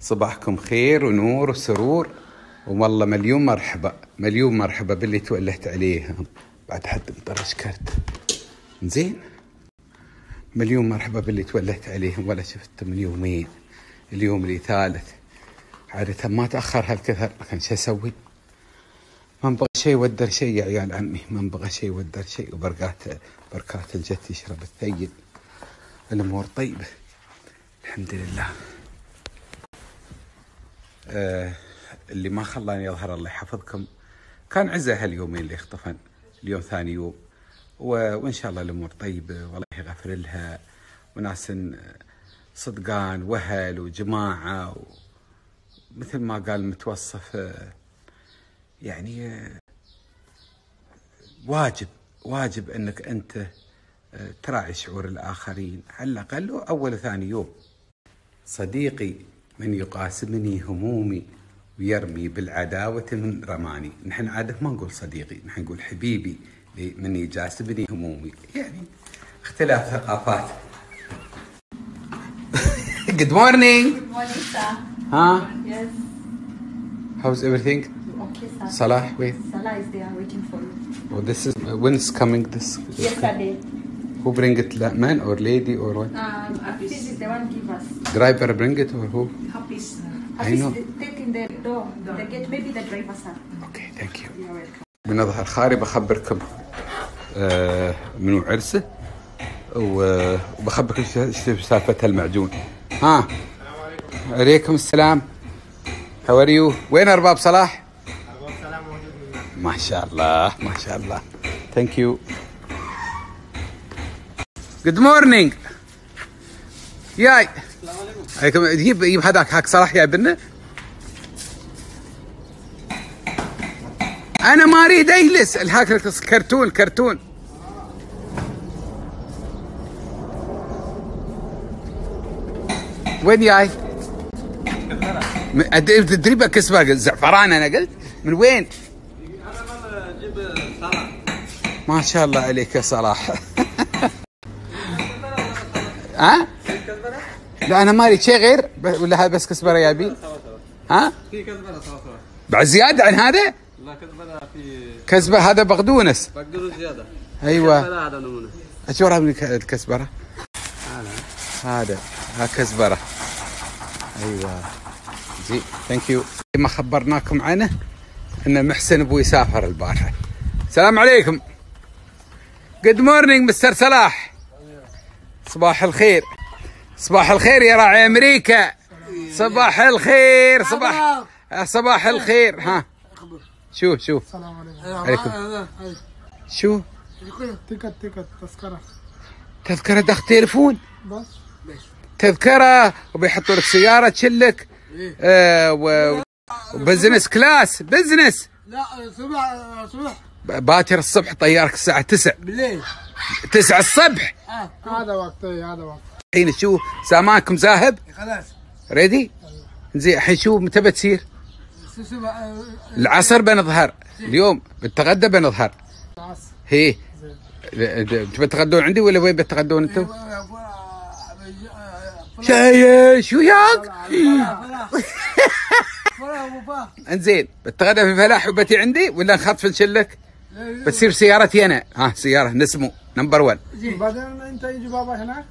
صباحكم خير ونور وسرور. والله مليون مرحبا مليون مرحبا باللي تولهت عليهم بعد حد مطرش كرت زين. مليون مرحبا باللي تولهت عليهم ولا شفتهم من يومين. اليوم اللي ثالث. عادة ما تأخر هالكثر لكن شو أسوي؟ ما نبغى شيء ودر شيء يا عيال عمي ما نبغى شيء ودر شيء وبركات بركات الجد يشرب الثيب. الأمور طيبة. الحمد لله. آه اللي ما خلاني يظهر الله يحفظكم كان عزة هاليومين اللي اختفن اليوم ثاني يوم. و... وإن شاء الله الأمور طيبة والله يغفر لها. وناس صدقان واهل وجماعة و... مثل ما قال المتوصف آه، يعني آه، واجب واجب إنك أنت تراعي شعور الآخرين على الأقل أول وثاني يوم. صديقي من يقاسمني همومي ويرمي بالعداوة من رماني نحن عادة ما نقول صديقي نحن نقول حبيبي من يجاسبني همومي يعني اختلاف ثقافات Good morning. Good morning, sir. Huh? Yes. How's everything? Okay, sir. Salah, wait. Salah is there waiting for you. Oh, this is when's coming this? Yesterday. Who bring it? Man or lady or what? Um, Hafiz is the one give us. Driver bring it or who? Hafiz. I Hafiz know. is taking the door, the gate, maybe the driver, sir. Okay, thank you. You're welcome. من اظهر خاري بخبركم آه، منو عرسه وبخبركم سالفه المعجون ها عليكم السلام هاو ار يو وين ارباب صلاح؟ ما شاء الله ما شاء الله ثانك يو جود مورنينج ياي عليكم جيب جيب هذاك هاك صلاح يا بنا أنا ما اريد اجلس الهاك الكرتون كرتون وين جاي؟ من- أد- تدري بكسبه زعفران أنا قلت من وين؟ ما شاء الله عليك يا صلاح ها؟ لا أنا ما اريد شيء غير ولا هذا بس كسبره يابي؟ ها؟ في كزبره بعد زيادة عن هذا؟ لا كزبره في كسبه هذا بقدونس بقدر زيادة. أيوه. هذا نمونة. إيش وراها من الك- الكزبره؟ هذا. ها كزبره أيوه. زين thank you ما خبرناكم عنه ان محسن أبوي سافر البارحه السلام عليكم. good morning mister صلاح صباح الخير. صباح الخير يا راعي أمريكا. صباح الخير صباح صباح الخير. ها. شو شو؟ السلام عليكم. عليكم. هاي شو؟ ticket ticket تذكرة تذكرة دخل تليفون؟ بس. تذكرة وبيحطوا لك سيارة تشلك. آه و- و business class business لا صبح صبح باكر الصبح طيارك الساعة 9 بالليل. 9 الصبح. آه. هذا وقت إيه، هذا وقت. الحين شو زمانكم ذاهب خلاص. ready؟ زين الحين شو متى بتصير؟ صبح العصر بنظهر. اليوم بتغدى بنظهر. العصر. هي. تبي تغدون عندي ولا وين بتغدون أنتم؟ شاي شو ياك؟ انزين بتغدى في فلاح وبتي عندي ولا نخطف نشلك؟ بتصير سيارتي أنا. ها سيارة نسمو. نمبر 1 بعدين أنت يجي بابا هناك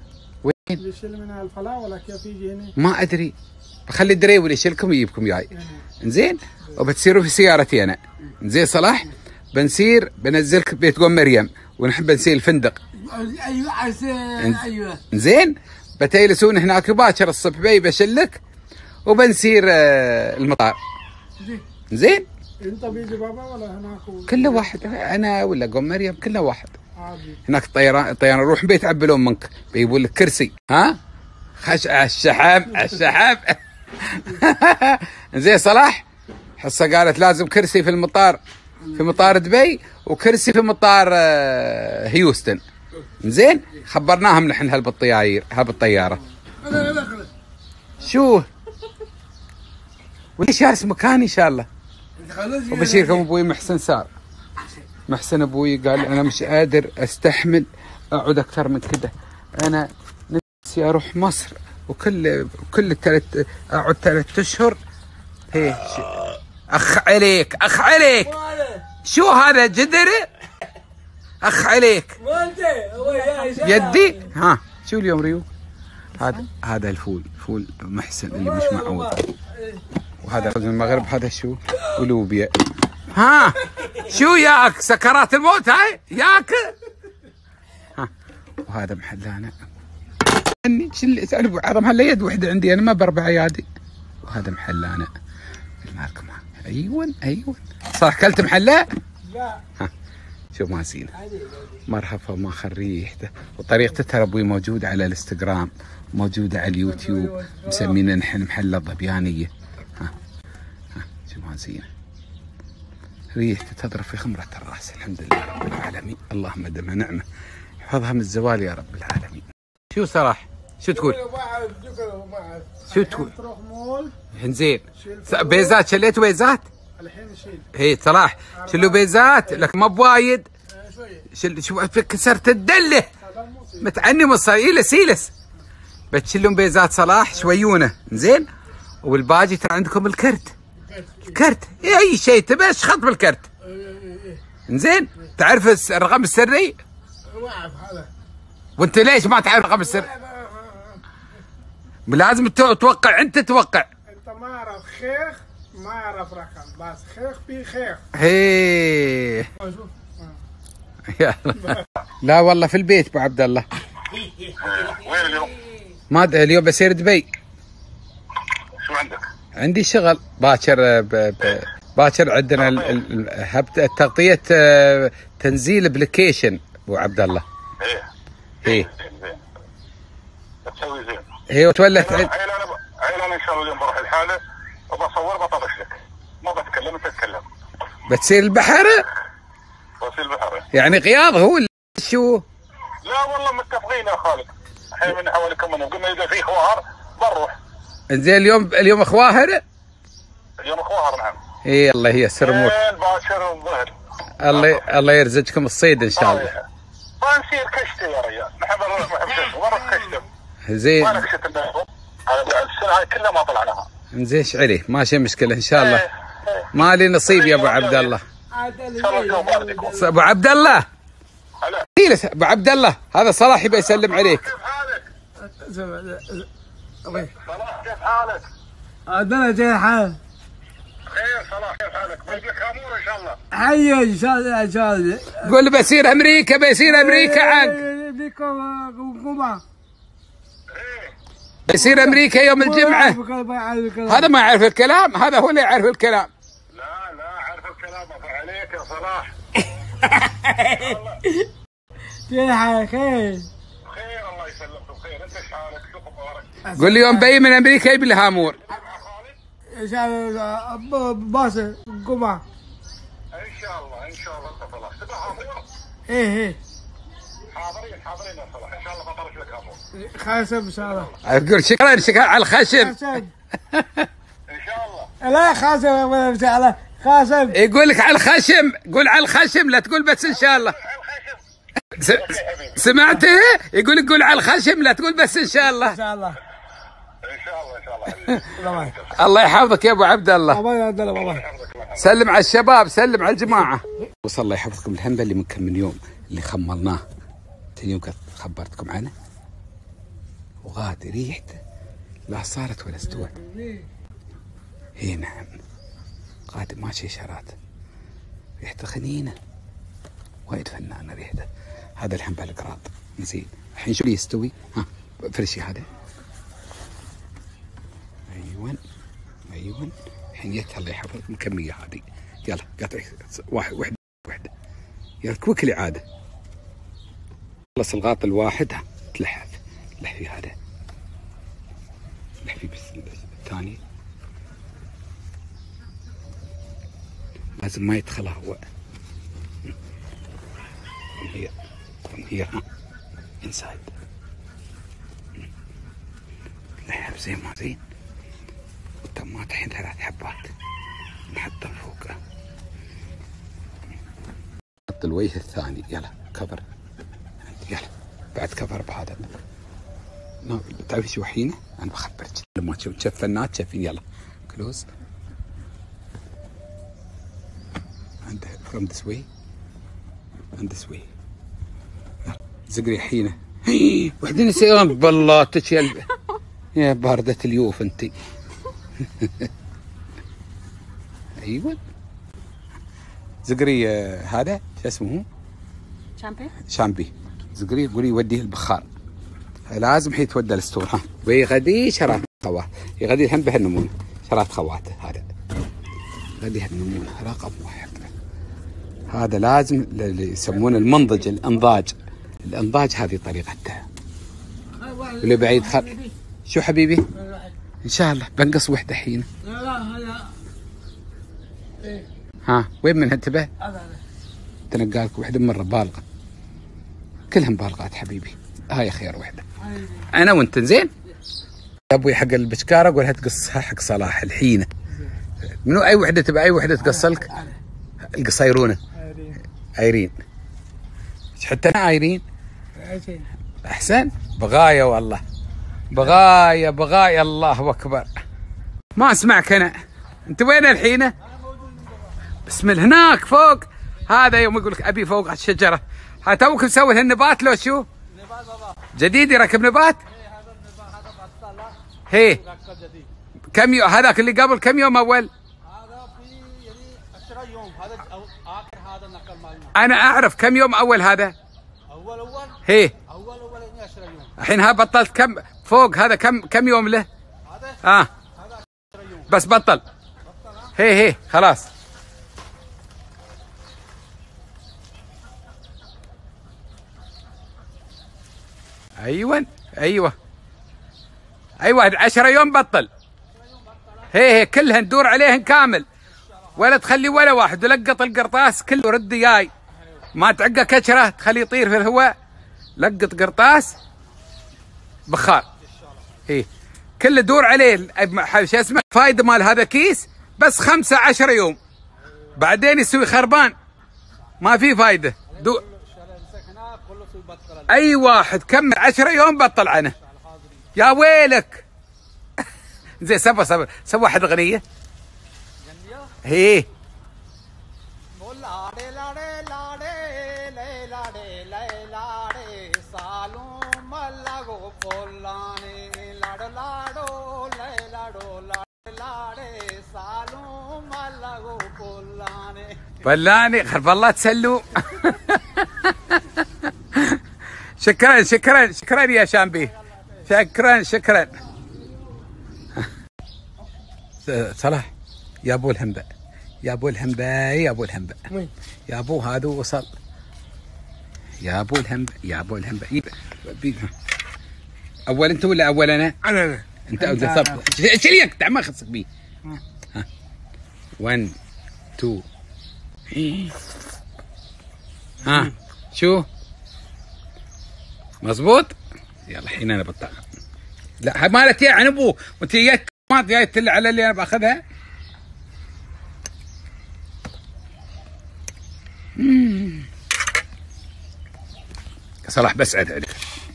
وين؟ يشيل من الفلاة ولا كيف يجي هنا؟ ما أدري. بخلي الدريول يشيلكم ويجيبكم جاي. إنزين؟ وبتصيروا في سيارتي أنا. إنزين صلاح بنسير بنزلك بيت قوم مريم ونحن بنسير الفندق. أيوه أيوه. زين بتجلسون هناك باكر الصبح بي بشلك وبنسير آه، المطار. زين. انت بيجي بابا ولا هناك و- كله واحد. أنا ولا قوم مريم كله واحد. عادي هناك الطيران الطيران روح بيت عبلون منك. بيجيبون لك كرسي. ها؟ خش على الشحم على الشحم. زين صلاح؟ حصة قالت لازم كرسي في المطار. في مطار دبي وكرسي في مطار آه، هيوستن. زين؟ خبرناهم نحن هالبالطياير هالبالطياره شو؟ وليش جالس مكاني إن شاء الله؟ وبشيركم أبوي محسن سار. محسن أبوي قال أنا مش قادر أستحمل أقعد أكثر من كده. أنا نفسي أروح مصر وكل كل ثلاث أقعد ثلاث أشهر. هي أخ عليك أخ عليك. شو هذا جدر أخ عليك. يدي؟ ها شو اليوم ريوق؟ هذا هذا الفول فول محسن اللي مش معود وهذا رجل المغرب هذا شو؟ ولوبيا ها؟ شو ياك؟ سكرات الموت هاي؟ ياك؟ ها. وهذا محلانا أني شل تعرف عظم هلا يد وحدة عندي أنا ما باربع ايادي وهذا محلانا مالكم أيون أيون. صح كلت محلاه لا. شوف ما زينه مرحبا ما خريحته وطريقته ترى أبوي موجوده على الإنستغرام موجوده على اليوتيوب. مسمينا نحن محلة ضبيانيه ها ها شوف ما زينه ريحته تضرب في خمرة الرأس الحمد لله رب العالمين. اللهم دمها نعمة. احفظها من الزوال يا رب العالمين. شو صراح شو تقول؟ شو تقول؟ تروح مول. زين بيزات شليتوا بيزات؟ الحين شيل هي صلاح شلوا بيزات لك ما بوايد. شوية شل شو كسرت الدله من صايله سيلس. بتشلون بيزات صلاح شويونة. زين والباقي ترى عندكم الكرت. الكرت إيه، أي شيء تبي اشخط بالكرت. زين تعرف الرقم السري ما اعرف هذا وأنت ليش ما تعرف الرقم السري. لازم تو- توقع أنت توقع أنت ما أعرف خيخ ما أعرف رقم بس خيخ في خيخ هي يلا. لا والله في البيت أبو عبد الله وين اليوم؟ ما أد- اليوم بسير دبي شو عندك؟ عندي شغل باكر. ب... باكر عندنا تغطية آه، تنزيل application أبو عبد الله. إيه. إيه. تسوي زين. هي وتولت. عيل أنا. عيل أنا إن شاء الله اليوم بروح الحاله وبصور بطرش لك. ما بتكلم انت تتكلم بتصير البحر؟ وسيل بحر يعني قياض هو شو؟ لا والله متفقين يا خالد. الحين من حوالي كم قلنا إذا في خوار بنروح. زين اليوم اليوم خواهر اليوم خوار نعم. إي الله ييسر امور الليل باكر والظهر الله الله يرزقكم الصيد إن شاء الله. ما نصير كشته يا ريال. نحب نروح نحب كشته كشته ما زين نكشت السنة هاي كلها ما طلعناها زين شعري ماشي مشكلة إن شاء الله. إيه، إيه. ما لي نصيب يا أبو عبد الله. أبو عبد الله. أبو عبد الله هذا صلاح يبي يسلم عليك كيف حالك؟ أبي. صلاح كيف حالك؟ عندنا جاي حال. خير صلاح كيف حالك؟ بلقيك امور إن شاء الله. حي إن شاء الله إن شاء الله. قول بسير أمريكا بيصير أمريكا عنك بكم قمع بيصير أمريكا يوم الجمعة. هذا ما يعرف الكلام هذا هو اللي يعرف الكلام. لا لا عارف الكلام. أبو عليك يا صلاح. كيف حالك خير. بخير الله يسلمك بخير أنت إيش حالك؟ قول لي يوم بي من أمريكا يبي هامور؟ ان شاء الله باص قمع. إن شاء الله إن شاء الله انت صلاح تبغى امور؟ إيه إيه. حاضرين حاضرين يا صلاح. إن شاء الله بطرش لك امور خاسم إن شاء الله. أقول شكرا شكرا على الخشم خاسم إن شاء الله. لا الله. خاسم يقول لك على الخشم قول على الخشم لا تقول بس إن شاء الله. سمعته يقول لك قول على الخشم لا تقول بس إن شاء الله. إن شاء الله. إن شاء الله إن شاء الله. الله يحفظك يا أبو عبد الله. بابا يا عبد الله سلم على الشباب سلم على الجماعة. وصل الله يحفظكم الهمبه اللي من كم من يوم اللي خمرناه ثاني يوم خبرتكم عنه؟ وغادي ريحته. لا صارت ولا استوت. إي نعم. غادي ماشي إشارات. ريحته خنينة. وايد فنانة ريحته. هذا الحين بالقراط زين. الحين شو اللي يستوي؟ ها فرشي هذا. أيوه أيوه جت الله يحفظكم الكميه هذه. يلا قاطع. واحد واحد واحدة يلا كويكلي عاده خلص الغاط الواحد. تلحف. لحفي هذا. لحفي بس الثاني. لازم ما يدخل هو. from here from here ها. inside. لحف زي ما زين. والطماط الحين ثلاث حبات. نحطها فوقه نحط الوجه الثاني. يلا cover يلا بعد cover بهذا. تعرفي شو حينه؟ أنا بخبرك. لما تشوف. تشوف فنات تشوفين يلا close and from this way and this way زقري حينه. وحدين سيام بالله تشيل. يا باردة اليوف انت أيوه. زقري آه، هذا شو اسمه؟ هو؟ Champagne? شامبي. زقري قولي وديه البخار. لازم حي تودى الستور ها. ويغدي شرات خوات يغدي الحين بهالنمون شرات خواته هذا. غدي هالنمون رقم واحد. هذا لازم اللي يسمونه المنضج الأنضاج. الأنضاج هذه طريقته. واللي بعيد خل شو حبيبي؟ إن شاء الله. بنقص وحدة حين. ها وين من انتبه تنقالك وحدة مرة بالغة. كلهم بالغات حبيبي. هاي خير وحدة. أنا وأنت زين؟ يا أبوي حق البشكارة اقولها تقصها حق صلاح الحين. منو؟ أي وحدة تبع أي وحدة تقصلك؟ القصيرونة. أيرين. حتى أنا أيرين. أحسن؟ بغايا والله. بغايا بغايا الله أكبر. ما أسمعك أنا. أنت وين الحين؟ بسم الله هناك فوق. هذا يوم يقول لك أبي فوق الشجرة. ها توك مسوي النبات لو شو؟ جديد يركب نبات؟ هي. كم يوم هذاك اللي قبل كم يوم أول؟ هذا في يعني 10 يوم هذا اخر هذا نقل مالنا أنا أعرف كم يوم أول هذا. أول أول؟ هي. أول أول يعني 10 يوم. الحين ها بطلت كم؟ فوق هذا كم كم يوم له؟ هذا آه. 10 بس بطل. هي هي خلاص. أيوه أيوه. أيوه عشرة يوم بطل. هي هي كلهن ندور عليهن كامل. ولا تخلي ولا واحد ولقط القرطاس كله رد جاي ما تعقى كشرة تخليه يطير في الهواء لقط قرطاس بخار. اي كله دور عليه شو اسمه؟ فايدة مال هذا كيس بس خمسة عشر يوم. بعدين يسوي خربان. ما في فايدة. دو... أي واحد كمل عشرة يوم بطل عنه. يا ويلك. زين سبر سبر سوى واحد اغنيه هي. لاڑے فلاني خرب الله تسلو شكرا شكرا شكرا يا شامبي شكرا شكرا صلاح يا ابو الهمبه يا ابو الهمبه يا ابو الهمبه يا ابو هذا وصل يا أبو الهمبه يا أبو بي- أول أنت ولا أول أنا؟ أنا أنا. أنت اول طب شيل يقطع ما خصك بيه ها. 1 2 ها. شو؟ مزبوط يلا الحين أنا بطلع. لا هاي مالت يا عن ابوه وأنت جايت ما جاي تل على اللي أنا بأخذها. مم. صلاح بس عد عد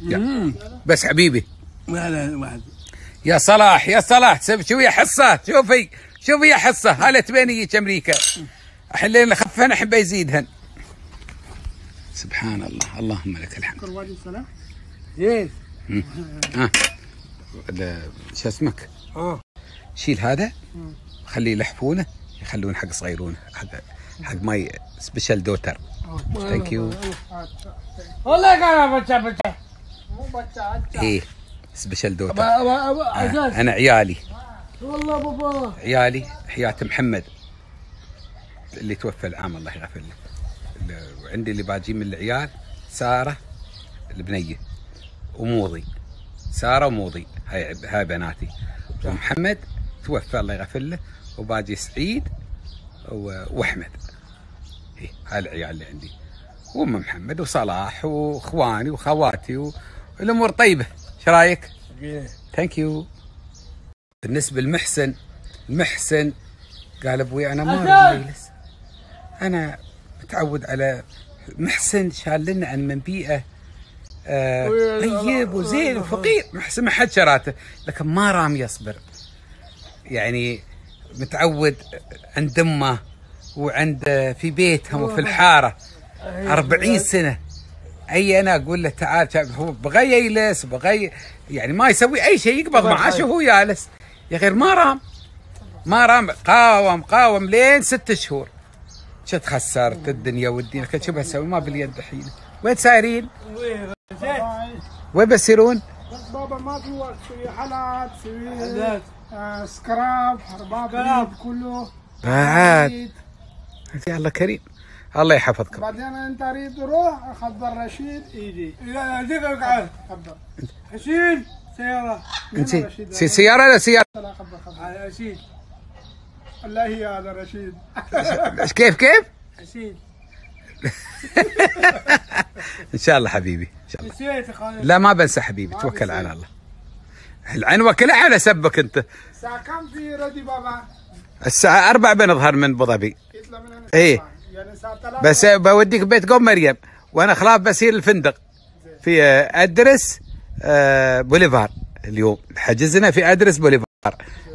يا. بس حبيبي. لا لا واحد. يا صلاح يا صلاح شوف شوف يا حصة شوفي شوفي يا حصة هالت بين يجيك أمريكا. الحين لين خفنا الحين بيزيدهن سبحان الله اللهم لك الحمد. وادي الصلاة زين ها ال- شو اسمك؟ آه. شيل هذا خليه يلحفونه يخلون حق صغيرونه حق حق ماي سبيشال دوتر ثانك يو والله كان بچا بچا مو بچا अच्छा ايه سبيشال دوتر ابا ابا ابا آه. اساس انا عيالي والله بابا عيالي حياة محمد اللي توفى العام الله يغفر له ال- وعندي اللي باجي من العيال سارة البنية وموضي سارة وموضي هاي هاي بناتي ومحمد توفى الله يغفر له وباجي سعيد و- واحمد هي هاي العيال اللي عندي. وأم محمد وصلاح وإخواني وخواتي والامور طيبة. إيش رأيك؟ ثانك يو بالنسبة لمحسن محسن قال أبوي أنا ما مجلس. أنا متعود على محسن شال لنا عن من بيئة آه طيب وزين وفقير. محسن ما حد شراته لكن ما رام يصبر. يعني متعود عند امه وعند في بيتهم وفي الحارة أربعين سنة. أي أنا أقول له تعال تعال، هو بغى يجلس بغى يعني ما يسوي أي شيء يقبض معاشه وهو جالس. يا غير ما رام ما رام قاوم قاوم لين ست شهور. شت خسرت الدنيا والدين كنت شو بسوي؟ ما باليد الحين. وين سايرين؟ وين بسيرون؟ بس بابا ما في وقت سوي حلقات سوي حلقات. آه سكراب أرباب عيد كله. بعد. عيد. انت الله كريم. الله يحفظكم. بعدين انت تريد تروح اخبر رشيد يجي. لا دقيقة اقعد خبر حسين سيارة. انت رشيد؟ سي- سيارة ولا سيارة؟ لا خبر خبر حسين الله هي هذا رشيد. كيف كيف؟ حسين إن شاء الله حبيبي إن شاء الله. يا لا ما بنسى حبيبي توكل على الله. العنوة كلها على سبك أنت. الساعة كم في ردي بابا؟ الساعة أربع بنظهر من أبو ظبي. الساعة. يعني الساعة 3 بس بوديك بيت قوم مريم. وأنا خلاص بسير الفندق. في أدرس آه، بوليفار. اليوم حجزنا في أدرس بوليفار.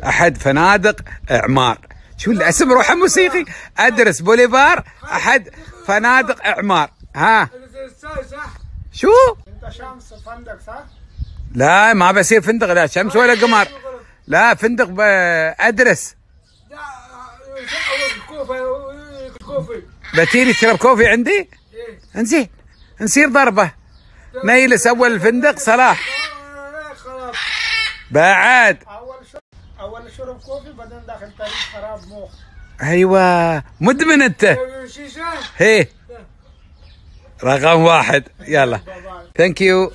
أحد فنادق إعمار. شو الاسم؟ روحه موسيقي. Address Boulevard أحد فنادق إعمار. ها. شو؟ أنت شمس فندق صح؟ لا ما بصير فندق. لا شمس ولا قمر. لا فندق ب Address coffee. بتيري تشرب coffee عندي؟ انزين نصير ضربة. نيلس أول الفندق صلاح. خلاص. بعد. أول شرب أول شرب coffee بعدين داخل طريق خراب مخ أيوه مدمن أنت. شيشة هي. رقم واحد. يلا. thank you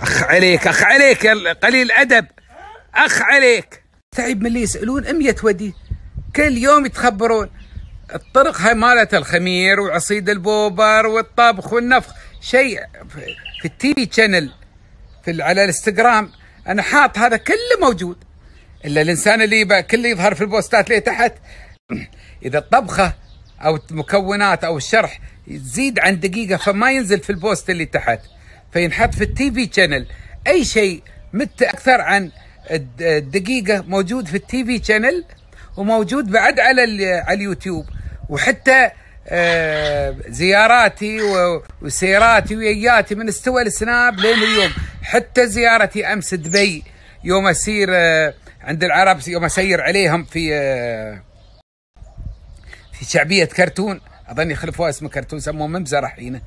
أخ عليك أخ عليك قليل ادب أخ عليك. تعب من اللي يسألون امية ودي. كل يوم يتخبرون. الطرق هاي مالت الخمير وعصيد البوبر والطبخ والنفخ. شيء في ال TV channel في على الإنستغرام. أنا حاط هذا كله موجود. إلا الإنسان اللي كله يظهر في ال post ات اللي تحت. إذا الطبخة أو المكونات أو الشرح تزيد عن دقيقة فما ينزل في ال post اللي تحت. فينحط في ال TV channel أي شيء مت أكثر عن الد- الدقيقة موجود في ال TV channel وموجود بعد على على اليوتيوب. وحتى آه، زياراتي وسيراتي وياتي من استوى السناب لين اليوم. حتى زيارتي أمس دبي يوم أسير آه، عند العرب يوم أسير عليهم في آه، في شعبية كرتون. أظني خلفوها اسمه كرتون سموه ممزر الحين.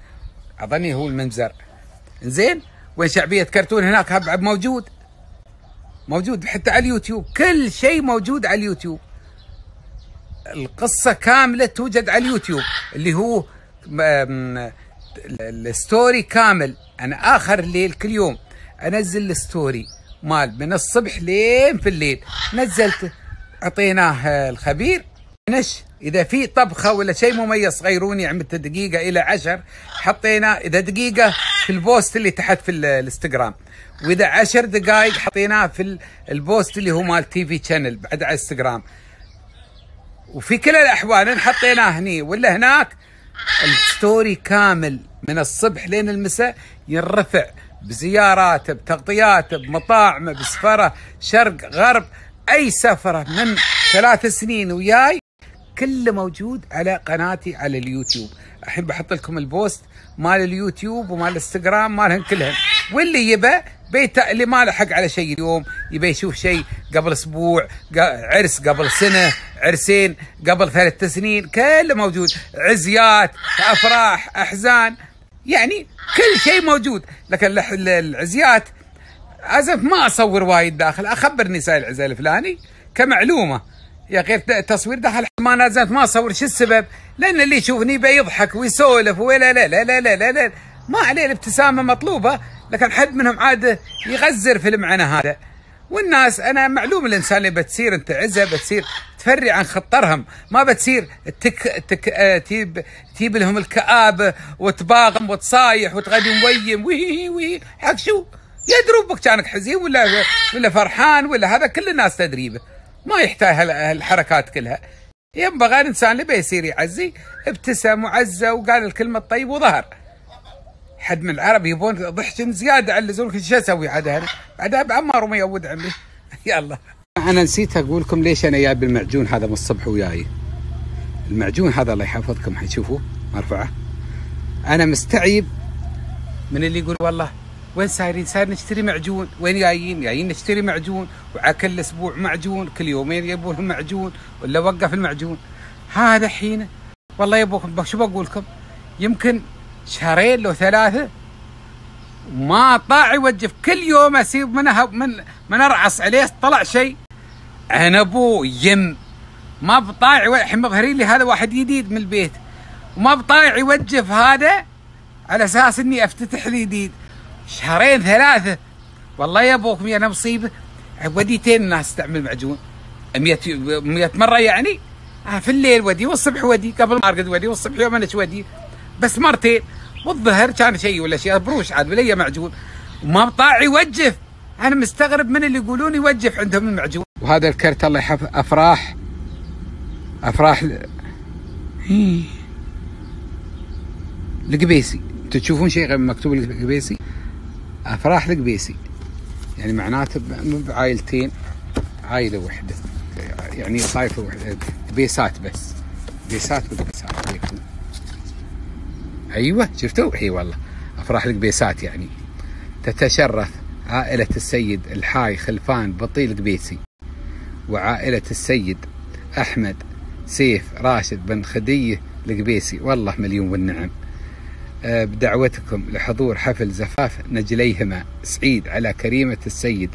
أظني هو الممزر زين وين شعبية كرتون؟ هناك موجود. موجود حتى على اليوتيوب. كل شيء موجود على اليوتيوب. القصة كاملة توجد على اليوتيوب اللي هو ال story كامل. أنا آخر الليل كل يوم أنزل ال story مال من الصبح لين في الليل. نزلته أعطيناه آه، الخبير. نش إذا في طبخة ولا شيء مميز غيروني عملت دقيقة إلى عشر. حطينا إذا دقيقة في ال post اللي تحت في ال- الإنستغرام. وإذا عشر دقائق حطيناه في ال- ال post اللي هو مال تي في channel بعد على الإنستغرام. وفي كل الأحوال إن حطيناه هني ولا هناك ال story كامل من الصبح لين المساء ينرفع بزياراته بتغطياته بمطاعمه بسفرة شرق غرب أي سفرة من ثلاث سنين وياي كله موجود على قناتي على اليوتيوب. الحين بحط لكم ال post مال اليوتيوب ومال الإنستغرام مالهن كلهن. واللي يبى بيت اللي ما لحق على شيء اليوم يبي يشوف شيء قبل أسبوع عرس قبل سنة عرسين قبل ثلاث سنين كله موجود عزيات أفراح أحزان يعني كل شيء موجود لكن العزيات ازف ما أصور وايد داخل أخبر نساء العزاء الفلاني كمعلومة يا غير تصوير داخل ما نزلت ما أصور شو السبب؟ لأن اللي يشوفني بيضحك ويسولف ولا لا لا لا لا لا, لا. ما عليه الابتسامة مطلوبة لكن حد منهم عاد يغزر في المعنى هذا. والناس أنا معلوم الإنسان اللي بتصير أنت عزة بتصير تفري عن خطرهم. ما بتصير تك تك آه، تجيب تجيب لهم الكآبه وتباغم وتصايح وتغدي مويم وي وي حق شو؟ يدروا بك كأنك حزين ولا ولا فرحان ولا هذا كل الناس تدري به. ما يحتاج هال- هالحركات كلها. ينبغى الإنسان اللي بيصير يعزي ابتسم وعزة وقال الكلمة الطيبة وظهر. حد من العرب يبون ضحك زيادة على اللزوم شو أسوي عاد أنا؟ بعدها بعمار وميود عمي. يلا. أنا نسيت أقول لكم ليش أنا جايب المعجون هذا من الصبح وياي. المعجون هذا الله يحفظكم حتشوفوا مرفعه أنا مستعيب. من اللي يقول والله وين سايرين؟ ساير نشتري معجون، وين جايين؟ جايين نشتري معجون، وعلى كل أسبوع معجون، كل يومين يبون معجون، ولا وقف المعجون. هذا الحين والله يبوكم. شو بقول لكم؟ يمكن شهرين لو ثلاثة. ما طاع يوجف. كل يوم أسيب منها من من أرعص عليه طلع شيء. عنبو يم. ما بطايع الحين مظهرين لي هذا واحد جديد من البيت. وما بطايع يوجف هذا على أساس إني أفتتح لي جديد. شهرين ثلاثة. والله يا ابوكم أنا مصيبة. وديتين الناس تستعمل معجون. 100 100 مرة يعني. آه في الليل ودي والصبح ودي قبل ما أرقد ودي والصبح يوم أنا ودي. بس مرتين. والظهر كان شيء ولا شيء. بروش عاد ولا معجون. وما بطاع يوجف أنا مستغرب من اللي يقولون يوجف عندهم المعجون. وهذا الكرت الله يحفظ. أفراح. أفراح القبيسي. تشوفون شيء مكتوب القبيسي؟ أفراح القبيسي. يعني معناته بعائلتين. عائلة واحدة يعني طائفه واحدة قبيسات بس. قبيسات وقبيسات أيوه شفتوا؟ إي والله. أفراح القبيسات يعني. تتشرف عائلة السيد الحاي خلفان بطيل قبيسي وعائلة السيد أحمد سيف راشد بن خديه القبيسي. والله مليون والنعم آه، بدعوتكم لحضور حفل زفاف نجليهما سعيد على كريمة السيد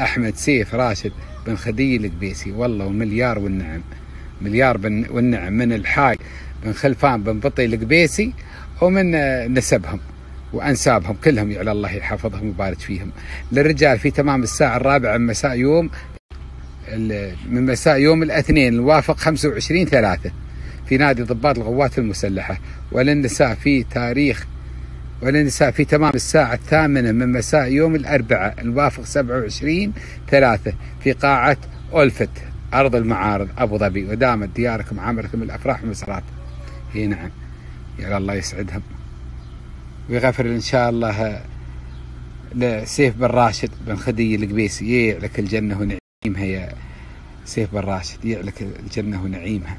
أحمد سيف راشد بن خدي القبيسي. والله ومليار والنعم مليار والنعم من الحاي. بن خلفان بن بطي القبيسي ومن آه، نسبهم وأنسابهم كلهم يعلى الله يحفظهم ويبارك فيهم. للرجال في تمام الساعة الرابعة من مساء يوم من مساء يوم الاثنين الوافق 25 ثلاثة في نادي ضباط القوات المسلحة. وللنساء في تاريخ وللنساء في تمام الساعة الثامنة من مساء يوم الأربعاء الوافق 27 ثلاثة في قاعة أولفت أرض المعارض أبو ظبي. ودامت دياركم عامركم الأفراح والمسرات إي نعم. يا الله يسعدهم. ويغفر إن شاء الله لسيف بن راشد بن خدي القبيسي يعلك الجنة ونعيمها يا سيف بن راشد يعلك الجنة ونعيمها.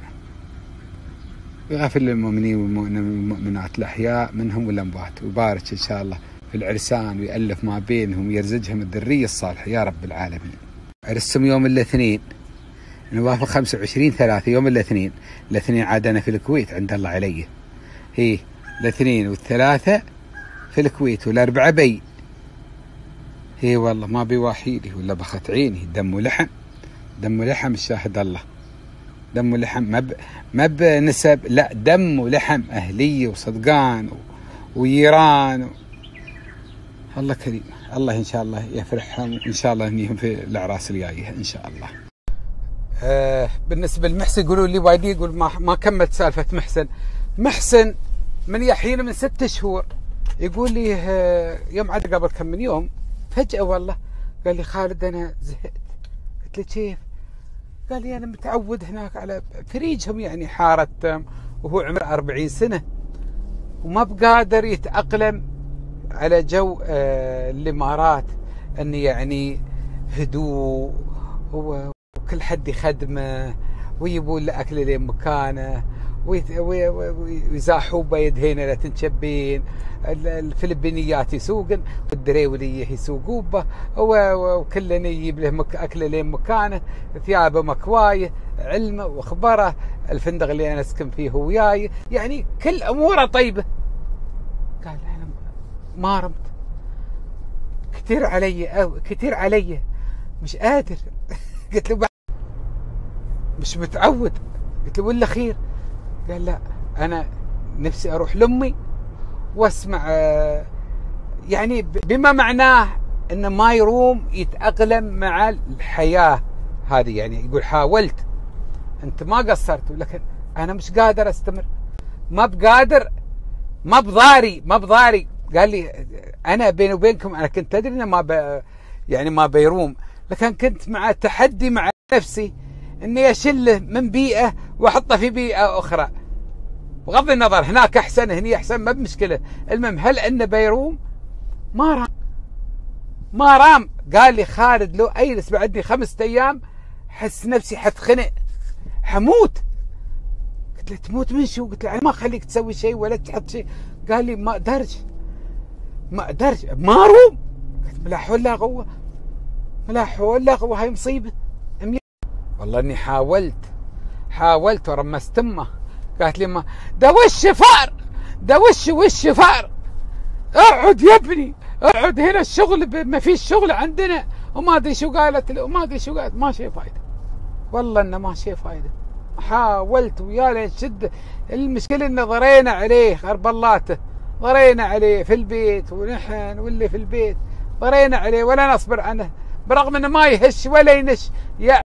ويغفر للمؤمنين والمؤمنات الأحياء منهم والأموات. ويبارك إن شاء الله في العرسان ويألف ما بينهم ويرزقهم الذرية الصالحة يا رب العالمين. عرسهم يوم الاثنين. نوافق 25 ثلاثة يوم الاثنين. الاثنين عاد أنا في الكويت عند الله علي. هي الاثنين والثلاثة في الكويت والأربعة بي. هي والله ما بي وحيدي ولا بخت عيني. دم ولحم دم ولحم الشاهد الله. دم ولحم ما ب... ما بنسب لا دم ولحم اهليه وصدقان و... ويران و... الله كريم. الله إن شاء الله يفرحهم ان شاء الله إنهم في الأعراس الجاية إن شاء الله. آه بالنسبة لمحسن يقولوا لي وايد يقول ما ما كملت سالفة محسن. محسن من يحين من ست شهور يقول لي آه يوم عاد قبل كم من يوم فجأة والله قال لي خالد أنا زهقت. قلت له كيف؟ قال لي أنا متعود هناك على فريجهم يعني حاره تم وهو عمره 40 سنة وما بقادر يتأقلم على جو آه، الإمارات إنه يعني هدوء هو وكل حد يخدمه ويبون له اكل مكانه ويزاحوا بيدهين لا تنشبين. ال- الفلبينيات يسوقن والدريولية يسوقون به و- وكلنا يجيب له اكله لين مكانه. ثيابه مكوايه علمه واخباره الفندق اللي أنا أسكن فيه هو وياي. يعني كل أموره طيبة. قال أنا ما رمت. كثير علي كثير علي. مش قادر. قلت له "بعد- مش متعود. قلت له ولا خير؟ قال لا أنا نفسي أروح لأمي وأسمع آه، يعني بما معناه انه ما يروم يتأقلم مع الحياة هذه يعني يقول حاولت. أنت ما قصرت لكن أنا مش قادر أستمر. ما بقادر ما بضاري ما بضاري. قال لي أنا بيني وبينكم أنا كنت أدري إنه ما. يعني ما بيروم. لكن كنت مع تحدي مع نفسي إني أشله من بيئة وأحطه في بيئة أخرى. بغض النظر هناك أحسن هني أحسن ما بمشكلة. المهم هل انه بيروم؟ ما رام. ما رام. قال لي خالد لو اجلس بعدني خمسة أيام حس نفسي حتخنق. حموت. قلت له تموت من شو؟ قلت له أنا ما أخليك تسوي شيء ولا تحط شيء. قال لي ما أقدرش. ما أقدرش. ما روم. قلت لا حول ولا قوة. لا حول ولا قوة هاي مصيبة. أمي- والله إني حاولت حاولت ورمست أمه. قالت لي ما ده وش فار؟ ده وش وش فار؟ اقعد يا ابني اقعد هنا الشغل ما فيش شغل عندنا. وما أدري شو قالت وما أدري شو قالت ما شي فايدة. والله إنه ما شي فايدة. حاولت ويا لين شد. المشكلة إنه ضرينا عليه غربلاته ضرينا عليه في البيت ونحن واللي في البيت. ضرينا عليه ولا نصبر عنه. برغم إنه ما يهش ولا ينش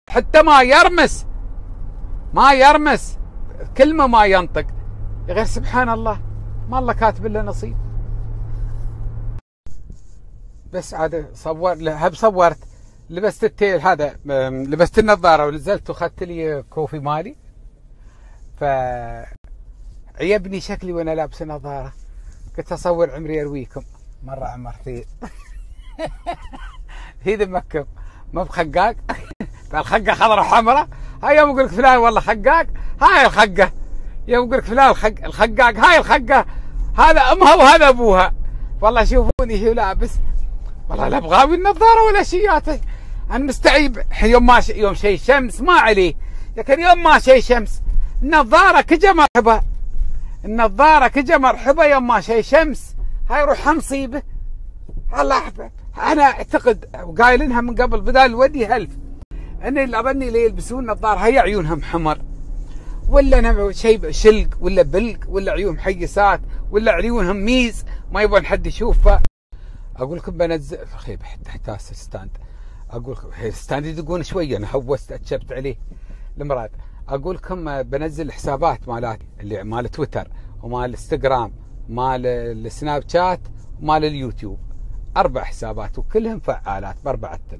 حتى ما يرمس. ما يرمس. كلمة ما ينطق. غير سبحان الله ما الله كاتب له نصيب. بس عاد صور هب صورت. لبست التيل هذا لبست النظارة ونزلت واخذت لي كوفي مالي. ف عيبني شكلي وأنا لابس النظاره قلت أصور عمري أرويكم. مرة عمرتين هي ذمكم ما بخقاق الخقه خضراء وحمراء هاي يوم أقول لك فلان والله خقاق هاي الخقه يوم أقول لك فلان الخق الخقاق هاي الخقه هذا أمها وهذا أبوها. والله شوفوني هي لابس. والله لا بغاوي النظاره ولا شياته أنا مستعيب. يوم ما ش... يوم شي شمس. ما عليه. لكن يوم ما شي شمس. النظارة كجا مرحبا. النظارة كجا مرحبا يوم ما شي شمس. هاي روحها مصيبه الله أحبب. أنا أعتقد وقايلينها من قبل بدال الودي هلف. أن اللي أظني اللي يلبسون نظاره هي عيونهم حمر. ولا شيء شلق ولا بلق ولا عيون حيسات ولا عيونهم ميز ما يبون حد يشوفه. أقول لكم بنزل خيب تحتاس الستاند. أقول لكم ال stand يدقون شوية أنا هوست أتشبت عليه. المراد أقول لكم بنزل حسابات مالاتي اللي مال تويتر ومال الانستغرام مال السناب شات ومال اليوتيوب. أربع حسابات وكلهم فعالات باربعتهم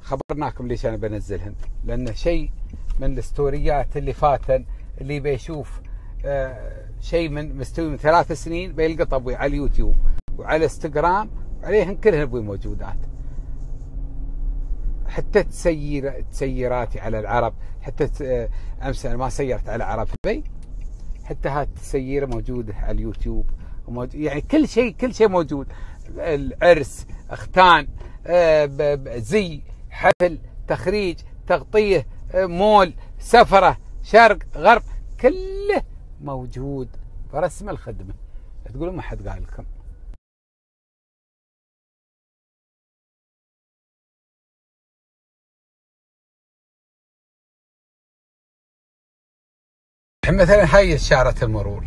خبرناكم ليش أنا بنزلهم؟ لأنه شيء من الستوريات اللي فاتن اللي بيشوف آه شيء من مستوي من ثلاث سنين بيلقط أبوي على اليوتيوب وعلى إنستغرام عليهن كلهن أبوي موجودات. حتى تسير تسيراتي على العرب حتى ت- أمس أنا ما سيرت على عرب دبي حتى هات السييره موجودة على اليوتيوب وموجود يعني كل شيء كل شيء موجود. العرس أختان آه، زي حفل تخريج تغطية آه، مول سفرة شرق غرب كله موجود برسم الخدمة. تقولون ما حد قال لكم. مثلا هاي شارة المرور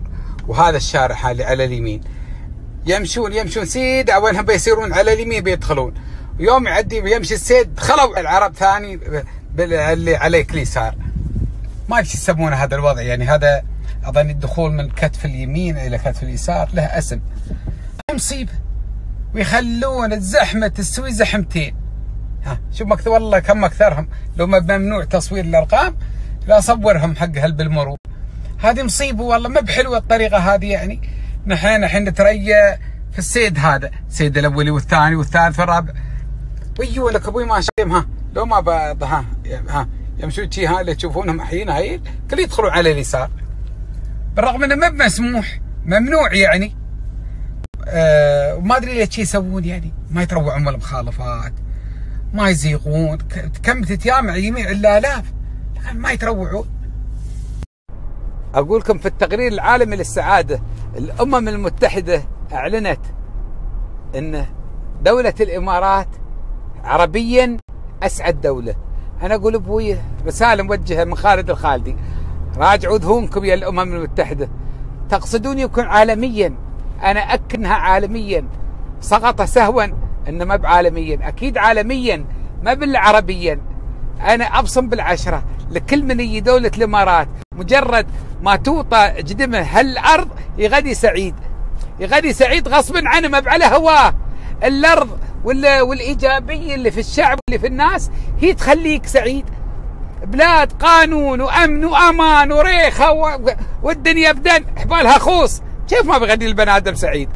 وهذا الشارع اللي على اليمين. يمشون يمشون. سيد اولهم بيصيرون على اليمين بيدخلون. يوم يعدي يمشي السيد دخلوا العرب ثاني اللي عليك اليسار ما أدري شو يسمونه هذا الوضع. يعني هذا أظن الدخول من كتف اليمين إلى كتف اليسار له اسم. مصيبه ويخلون الزحمة تسوي زحمتين. ها شوف مكتوب والله كم أكثرهم. لو ما ممنوع تصوير الأرقام لا صورهم حق هل بالمرور هذه مصيبة والله ما بحلوة الطريقة هذه يعني. نحن الحين نتريا في السيد هذا السيد الأولي والثاني والثالث والرابع ويو لك أبوي ما شيم ها لو ما ها ها يمشون شي ها اللي تشوفونهم الحين هاي كل يدخلون على اليسار. بالرغم إنه ما مسموح ممنوع يعني. آه وما أدري ليش يسوون يعني. ما يتروعون المخالفات ما يزيغون. كم تتيامع يمين الالاف ما يتروعون. أقول لكم في التقرير العالمي للسعادة الأمم المتحدة أعلنت إن دولة الإمارات عربيا أسعد دولة. أنا أقول أبوي رسالة موجهة من خالد الخالدي راجعوا ذهونكم يا الأمم المتحدة. تقصدون يكون عالميا؟ أنا أكنها عالميا. سقط سهوا انه ما بعالميا. أكيد عالميا ما بالعربيا. أنا أبصم بالعشرة لكل من يجي دولة الإمارات. مجرد ما توطى جدمه هالارض يغدي سعيد. يغدي سعيد غصبا عنه ما على هواه. الأرض وال- والايجابيه اللي في الشعب واللي في الناس هي تخليك سعيد. بلاد قانون وأمن وأمان وريخة و... والدنيا بدن حبالها خوص. كيف ما بغدي البنادم سعيد؟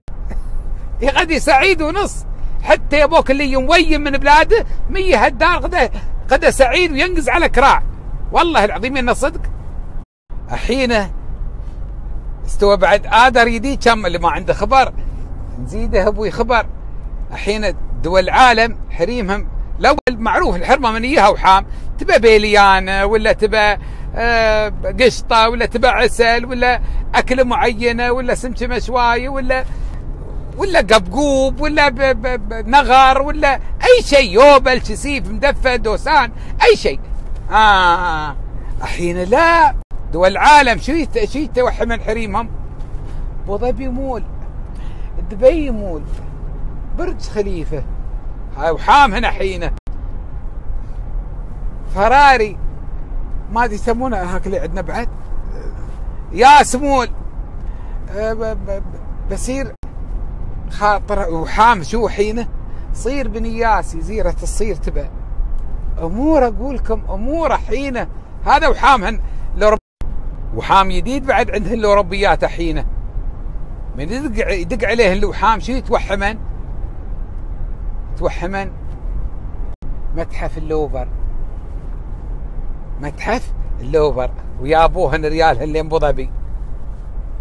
يغدي سعيد ونص. حتى يبوك اللي يمويم من بلاده مية هالدار غدا غدا سعيد وينقز على كراع. والله العظيم إنه صدق. الحين استوى بعد. آدر يدي كم اللي ما عنده خبر. نزيده أبوي خبر. الحين دول العالم حريمهم. الأول معروف الحرمة من إياها وحام. تبى بيليانه ولا تبى آه، قشطة ولا تبى عسل ولا اكله معينة ولا سمكه مشواية ولا ولا قبقوب ولا نغر ولا أي شيء. يوبل كسيف مدفى دوسان أي شيء. آه الحين لا. دول العالم شو شو يتوحى من حريمهم؟ ابو ظبي مول دبي مول برج خليفة. هاي وحام هنا حينه. فراري ما أدري يسمونه هاك اللي عندنا بعد. يا سمول أه، ب- ب- ب- بصير خاطر وحام شو حينه؟ صير بنياس جزيرة الصير تبع. أمور أقول لكم أمور حينه. هذا وحامهن وحام جديد بعد عندهن الاوروبيات حينه. من يدق يدق عليه اللوحام شو يتوحمن؟ يتوحمن متحف اللوفر. متحف اللوفر. ويابوهن ريالهن لين ظبي.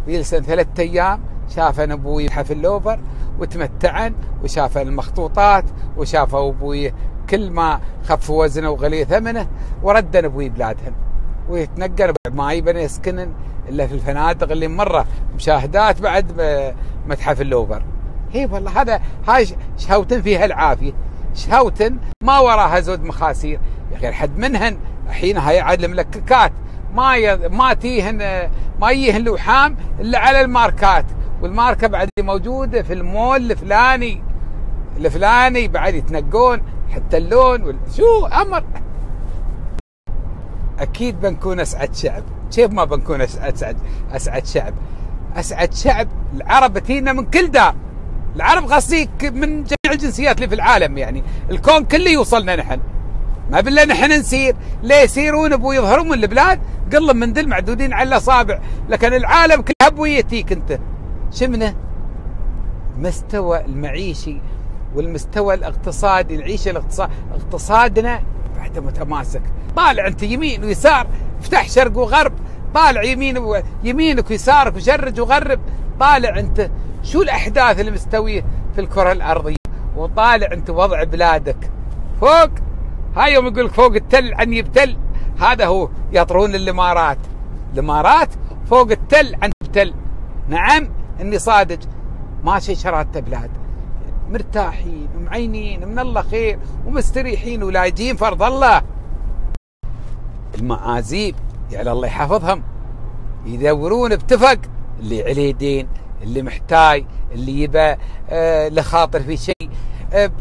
يلسن ثلاثة أيام شافن أبوي متحف اللوفر وتمتعن وشافن المخطوطات وشافوا أبوي كل ما خف وزنه وغلي ثمنه وردن أبوي بلادهن. ويتنقل ما يبن يسكنن إلا في الفنادق اللي مرة مشاهدات بعد متحف اللوفر. هي والله هذا هاي شهوتن فيها العافية. شهوتن ما وراها زود مخاسير. يا أخي الحد منهن الحين هاي عاد الملككات ما ي... ما تيهن ما يجيهن لوحام إلا على الماركات. والماركة بعد موجودة في المول الفلاني. الفلاني بعد يتنقون حتى اللون وال... شو أمر! أكيد بنكون أسعد شعب. كيف ما بنكون اسعد اسعد شعب؟ أسعد شعب. العرب تينا من كل دار. العرب قصدي من جميع الجنسيات اللي في العالم يعني. الكون كله يوصلنا نحن. ما بالله نحن نسير. ليه يسيرون أبو يظهرون من البلاد؟ قلم من ذل معدودين على الاصابع لكن العالم كله بويتيك أنت. شمنه؟ مستوى المعيشي والمستوى الاقتصادي العيشة الاقتصاد اقتصادنا بعد متماسك. طالع انت يمين ويسار افتح شرق وغرب. طالع يمين و... يمينك ويسارك وشرج وغرب. طالع انت شو الأحداث اللي مستوية في الكرة الأرضية؟ وطالع انت وضع بلادك. فوق هاي يوم يقول فوق التل عن يبتل. هذا هو يطرون الامارات الإمارات فوق التل عن يبتل. نعم إني صادق ماشي شرات بلاد. مرتاحين ومعينين من الله خير ومستريحين ولاجين فرض الله. المعازيب يعني الله يحفظهم. يدورون بتفق اللي عليه دين اللي محتاج اللي يبى آه لخاطر في شيء آه ب-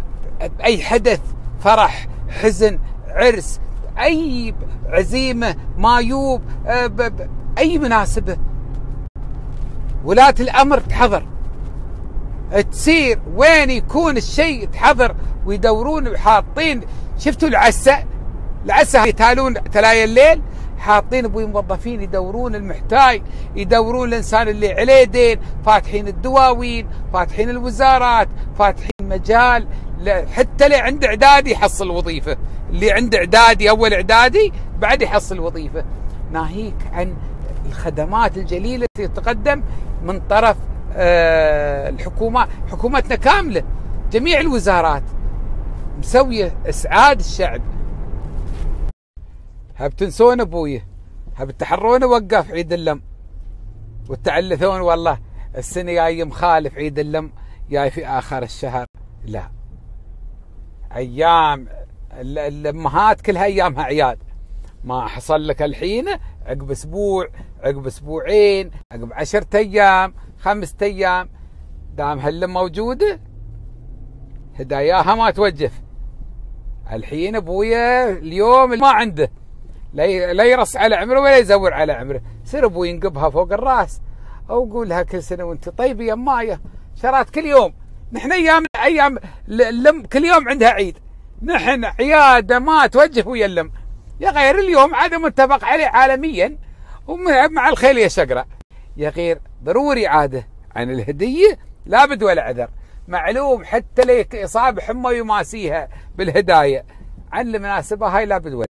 بأي حدث فرح حزن عرس أي عزيمة مايوب آه أي مناسبة. ولاة الأمر تحضر. تصير وين يكون الشيء تحضر ويدورون حاطين شفتوا العسة العسة يتالون تلايا الليل؟ حاطين أبوي موظفين يدورون المحتاج يدورون الإنسان اللي عليه دين فاتحين الدواوين فاتحين الوزارات فاتحين مجال. حتى اللي عنده اعدادي يحصل وظيفة. اللي عنده إعدادي أول إعدادي بعد يحصل وظيفة. ناهيك عن الخدمات الجليلة التي تقدم من طرف الحكومة حكومتنا كاملة جميع الوزارات مسوية إسعاد الشعب. هب تنسون أبوي هب تحرون وقف عيد اللم. وتعلثون والله السنة جاي مخالف عيد اللم جاي في آخر الشهر. لا. أيام ال- الأمهات كلها أيامها عياد. ما حصل لك الحين عقب أسبوع عقب أسبوعين عقب عشرة أيام. خمسة أيام دام هاللم موجوده هداياها ما توجف. الحين أبويا اليوم ما عنده لا يرص على عمره ولا يزور على عمره. سير أبوي ينقبها فوق الراس أو قولها كل سنة وأنت طيبه يا مايا شرات كل يوم. نحن أيام ل- اللم كل يوم عندها عيد. نحن عيادة ما توجه ويا اللم. يا غير اليوم عاد متفق عليه عالميا ومع مع الخيل يا شقرة. يا غير ضروري عادة. عن الهدية لابد ولا عذر معلوم حتى ليك إصابة حمى يماسيها بالهدايا. عن المناسبة هاي لابد ولا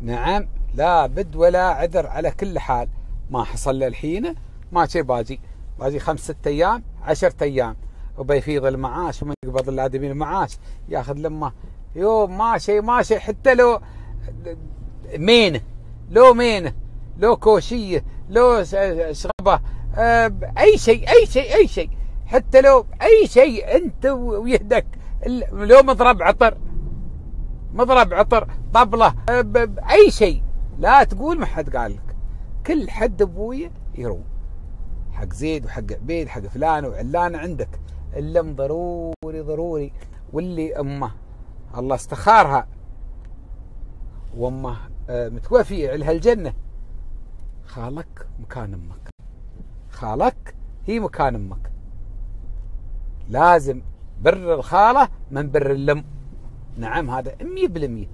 نعم لابد ولا عذر على كل حال. ما حصل للحين ما شي باجي باجي خمس ست أيام عشرة أيام. وبيفيض المعاش ومن يقبض الآدمي المعاش. ياخذ لما يوم ما شي ما شي حتى لو مينه لو مينه لو كوشيه لو شغبه آه، أي شيء أي شيء أي شيء. حتى لو أي شيء أنت ويهدك ال- لو مضرب عطر مضرب عطر طبلة آه، أي شيء. لا تقول ما حد قال لك. كل حد ابويا يروم حق زيد وحق عبيد حق فلان وعلان عندك. اللم ضروري ضروري. واللي أمه. الله استخارها. وأمه آه، متوفية لها الجنة. خالك مكان أمك. خالك هي مكان أمك. لازم بر الخالة من بر اللم. نعم هذا 100%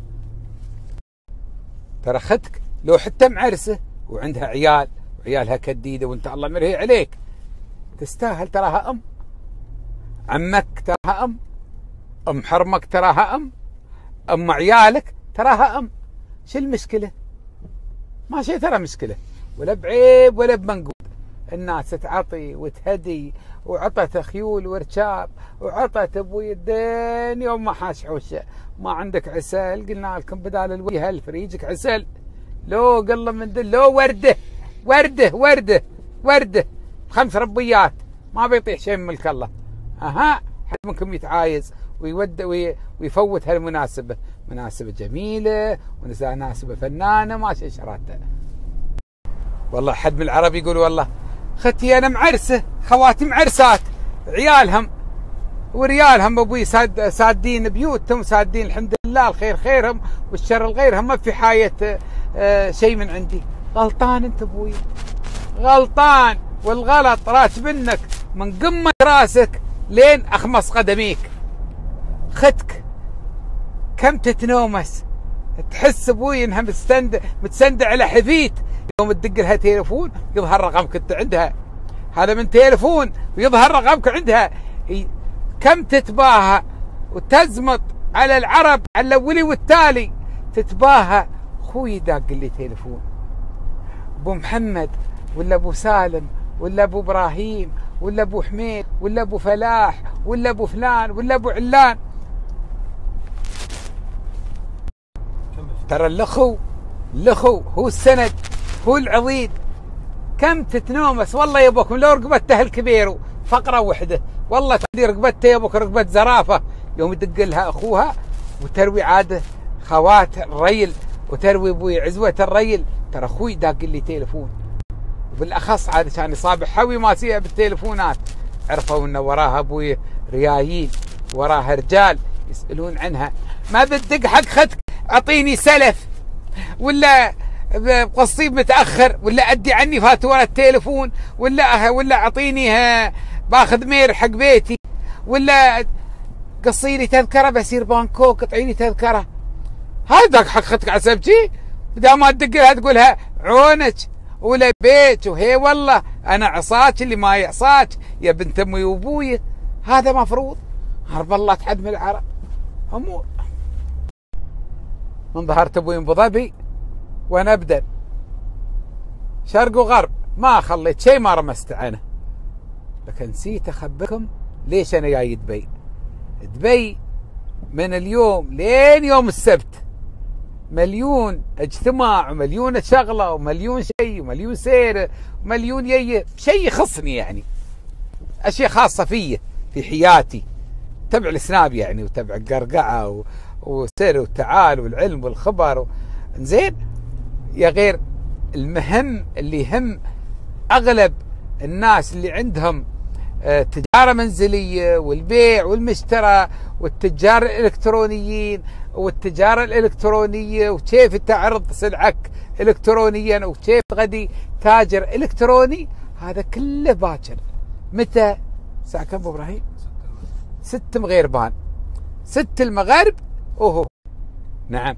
ترى أختك لو حتى معرسة وعندها عيال وعيالها كديدة وانت الله مرهي عليك. تستاهل تراها أم. عمك تراها أم. أم حرمك تراها أم. أم عيالك تراها أم. شو المشكلة؟ ما شيء ترى مشكلة. ولا بعيب ولا بمنقول الناس تعطي وتهدي وعطت خيول وركاب وعطت أبوي الدين يوم ما حاش حوشه ما عندك عسل؟ قلنا لكم بدال الوجه الف يجيك عسل. لو قل من دل لو ورده ورده ورده ورده. خمس ربيات. ما بيطيح شيء من ملك الله. أها حد منكم يتعايز ويود وي- ويفوت هالمناسبة. مناسبة جميلة ومناسبه فنانة ما شيء شراته. والله حد من العرب يقول والله ختي أنا معرسة خواتي معرسات عيالهم. وريالهم أبوي ساد سادين بيوتهم سادين الحمد لله الخير خيرهم والشر الغيرهم ما في حايه آه، شيء من عندي. غلطان أنت أبوي غلطان والغلط راس منك من قمة راسك لين أخمص قدميك. ختك كم تتنومس تحس أبوي إنها مستند متسنده على حفيت يوم تدق لها تليفون يظهر رقمك انت عندها. هذا من تليفون ويظهر رقمك عندها. كم تتباهى وتزمط على العرب على الأولي والتالي. تتباهى أخوي داق لي تليفون. أبو محمد ولا أبو سالم ولا أبو إبراهيم ولا أبو حميد ولا أبو فلاح ولا أبو فلان ولا أبو علان. ترى الأخو الأخو هو السند. هو العضيد كم تتنومس؟ والله يا أبوكم لو رقبته الكبير فقرة وحدة. والله تدي رقبته يا أبوك رقبة زرافة. يوم يدق لها أخوها وتروي عاده خوات الريل وتروي أبوي عزوة الريل. ترى أخوي داق لي تليفون. وبالأخص عاد كان يصابح حوي ماسيه بالتليفونات. عرفوا إنه وراها أبوي ريايين وراها رجال يسألون عنها. ما بتدق حق خدك أعطيني سلف. ولا قصيب متأخر ولا أدي عني فاتورة التليفون ولا ولا أعطيني باخذ مير حق بيتي ولا قصي لي تذكره بسير بانكوك اعطيني تذكره. هذا حق خدك على إذا ما تدق لها تقولها عونك ولا بيت وهي والله أنا عصاك اللي ما يعصاك يا بنت أمي وأبوي هذا مفروض. هرب الله تحد من العرب. أمور. من ظهرت أبوي ابو ظبي وأنا ابدا شرق وغرب. ما خليت شيء ما رمست عنه. لكن نسيت أخبركم ليش أنا جاي دبي. دبي من اليوم لين يوم السبت. مليون اجتماع ومليون شغلة ومليون شيء ومليون سيره ومليون يي. شيء يخصني يعني. أشياء خاصة فيي في حياتي. تبع السناب يعني وتبع القرقعة. وسير وتعال والعلم والخبر. زين. يا غير المهم اللي يهم أغلب الناس اللي عندهم آه، تجارة منزلية والبيع والمشترى والتجار الإلكترونيين والتجارة الإلكترونية وكيف تعرض سلعك الكترونيا وكيف غدي تاجر إلكتروني هذا كله باكر. متى؟ الساعة كم أبو إبراهيم؟ ست مغيربان ست المغرب أوهو. نعم.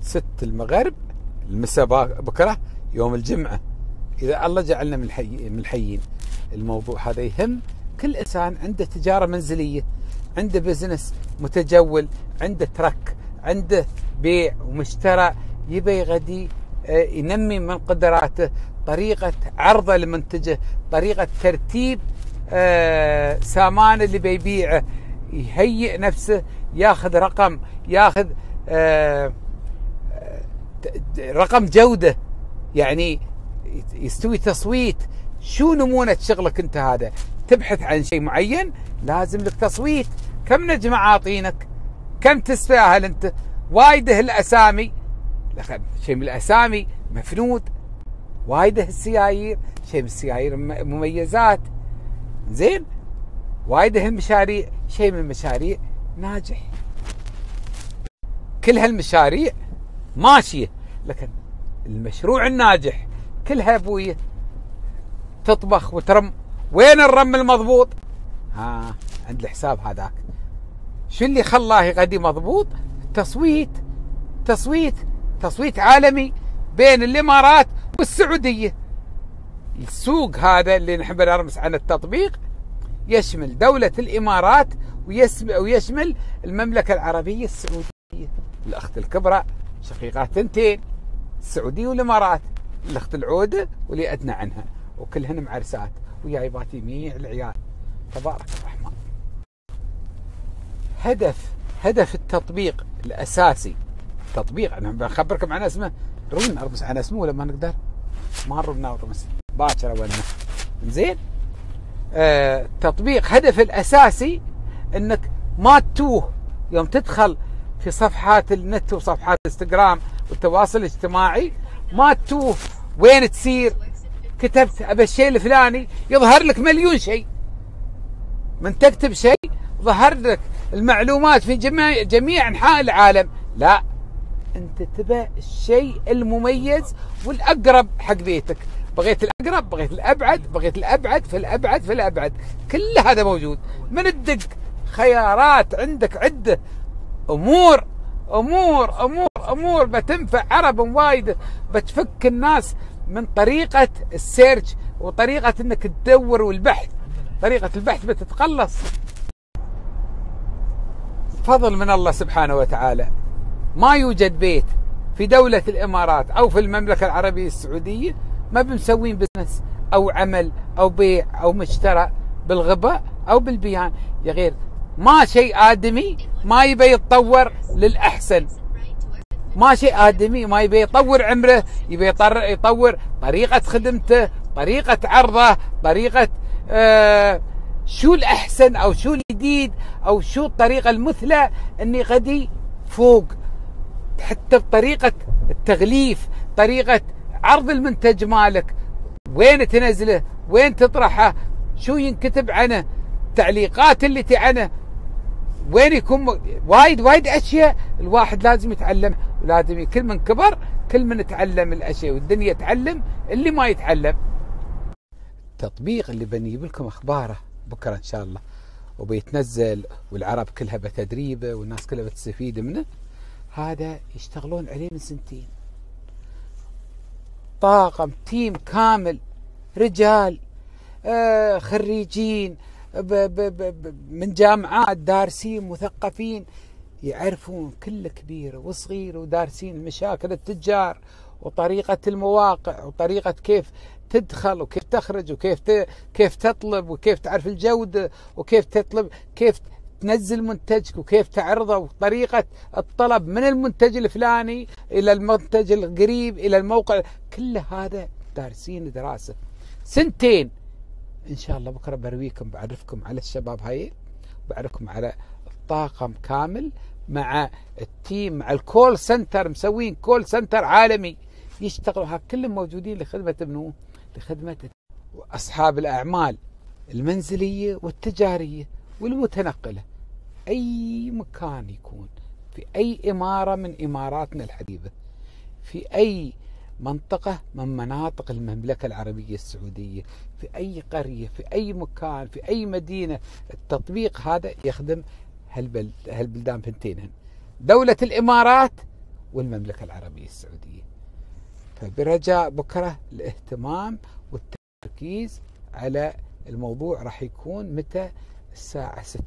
ست المغرب المساء بكرة يوم الجمعة. إذا الله جعلنا من الحي من الحيين. الموضوع هذا يهم. كل إنسان عنده تجارة منزلية عنده بزنس متجول عنده ترك عنده بيع ومشترى يبي غدي آه، ينمي من قدراته طريقة عرضه لمنتجه طريقة ترتيب آه، سامان اللي بيبيعه. يهيئ نفسه ياخذ رقم ياخذ آه، رقم جودة. يعني يستوي تصويت. شو نمونة شغلك انت هذا؟ تبحث عن شيء معين لازم لك تصويت. كم نجمة عاطينك؟ كم تستاهل انت؟ وايده الاسامي شيء من الأسامي مفنود. وايده السيايير شيء من السيايير مميزات. زين؟ وايده المشاريع شيء من المشاريع ناجح. كل هالمشاريع ماشية. لكن المشروع الناجح كلها ابويه تطبخ وترم. وين الرم المضبوط؟ ها عند الحساب هذاك. شو اللي خلاه غدي مضبوط؟ تصويت تصويت تصويت عالمي بين الإمارات والسعودية. السوق هذا اللي نحب نرمس عن التطبيق يشمل دولة الإمارات ويشمل المملكة العربية السعودية. الأخت الكبرى شقيقات تنتين السعودية والإمارات. الأخت العودة واللي أدنى عنها وكلهن معرسات وجايبات يميع العيال. تبارك الرحمن. هدف هدف التطبيق الأساسي. تطبيق أنا بخبركم عن اسمه. روين أرمس عن اسمه ولا ما نقدر؟ ما نرمنا ورمس. باكر أولنا. زين آه، التطبيق هدف الأساسي إنك ما تتوه. يوم تدخل في صفحات النت وصفحات الانستغرام والتواصل الاجتماعي. ما تتوه وين تسير كتبت ابى الشيء الفلاني يظهر لك مليون شيء. من تكتب شيء ظهر لك المعلومات في جميع جميع أنحاء العالم. لا أنت تبى الشيء المميز والأقرب حق بيتك. بغيت الأقرب بغيت الأبعد بغيت الأبعد في الأبعد في الأبعد. كل هذا موجود. من الدق؟ خيارات عندك عدة. أمور أمور أمور أمور. بتنفع عرب وايد. بتفك الناس من طريقة ال search وطريقة إنك تدور والبحث. طريقة البحث بتتقلص. فضل من الله سبحانه وتعالى. ما يوجد بيت في دولة الإمارات أو في المملكة العربية السعودية ما بمسوين business أو عمل أو بيع أو مشترى بالغباء أو بالبيان. يا غير ما شيء آدمي ما يبي يتطور للأحسن. ما شيء آدمي ما يبي يطور عمره يبي يطور طريقة خدمته طريقة عرضه طريقة آه شو الأحسن أو شو الجديد أو شو الطريقة المثلى أني غدي فوق. حتى بطريقة التغليف طريقة عرض المنتج مالك وين تنزله وين تطرحه شو ينكتب عنه تعليقات اللي عنه وين يكون وايد وايد أشياء الواحد لازم يتعلم. ولازم كل من كبر كل من يتعلم الأشياء والدنيا تعلم اللي ما يتعلم. التطبيق اللي بنجيب لكم أخباره بكرة إن شاء الله. وبيتنزل والعرب كلها بتدريبه والناس كلها بتستفيد منه. هذا يشتغلون عليه من سنتين. طاقم تيم كامل رجال آه، خريجين من جامعات دارسين مثقفين يعرفون كل كبير وصغير ودارسين مشاكل التجار وطريقة المواقع وطريقة كيف تدخل وكيف تخرج وكيف. كيف تطلب وكيف تعرف الجودة وكيف تطلب كيف تنزل منتجك وكيف تعرضه وطريقة الطلب من المنتج الفلاني إلى المنتج القريب إلى الموقع كل هذا دارسين دراسة سنتين إن شاء الله بكرة برويكم بعرفكم على الشباب هاي بعرفكم على الطاقم كامل مع ال team مع ال call center مسوين call center عالمي يشتغلوا كلهم موجودين لخدمة منو؟ لخدمة أصحاب الأعمال المنزلية والتجارية والمتنقلة أي مكان يكون في أي إمارة من إماراتنا الحبيبة في أي منطقة من مناطق المملكة العربية السعودية. في أي قرية في أي مكان في أي مدينة التطبيق هذا يخدم هالبلد هالبلدان بنتين دولة الإمارات والمملكة العربية السعودية. فبرجاء بكرة الاهتمام والتركيز على الموضوع راح يكون متى؟ الساعة ست.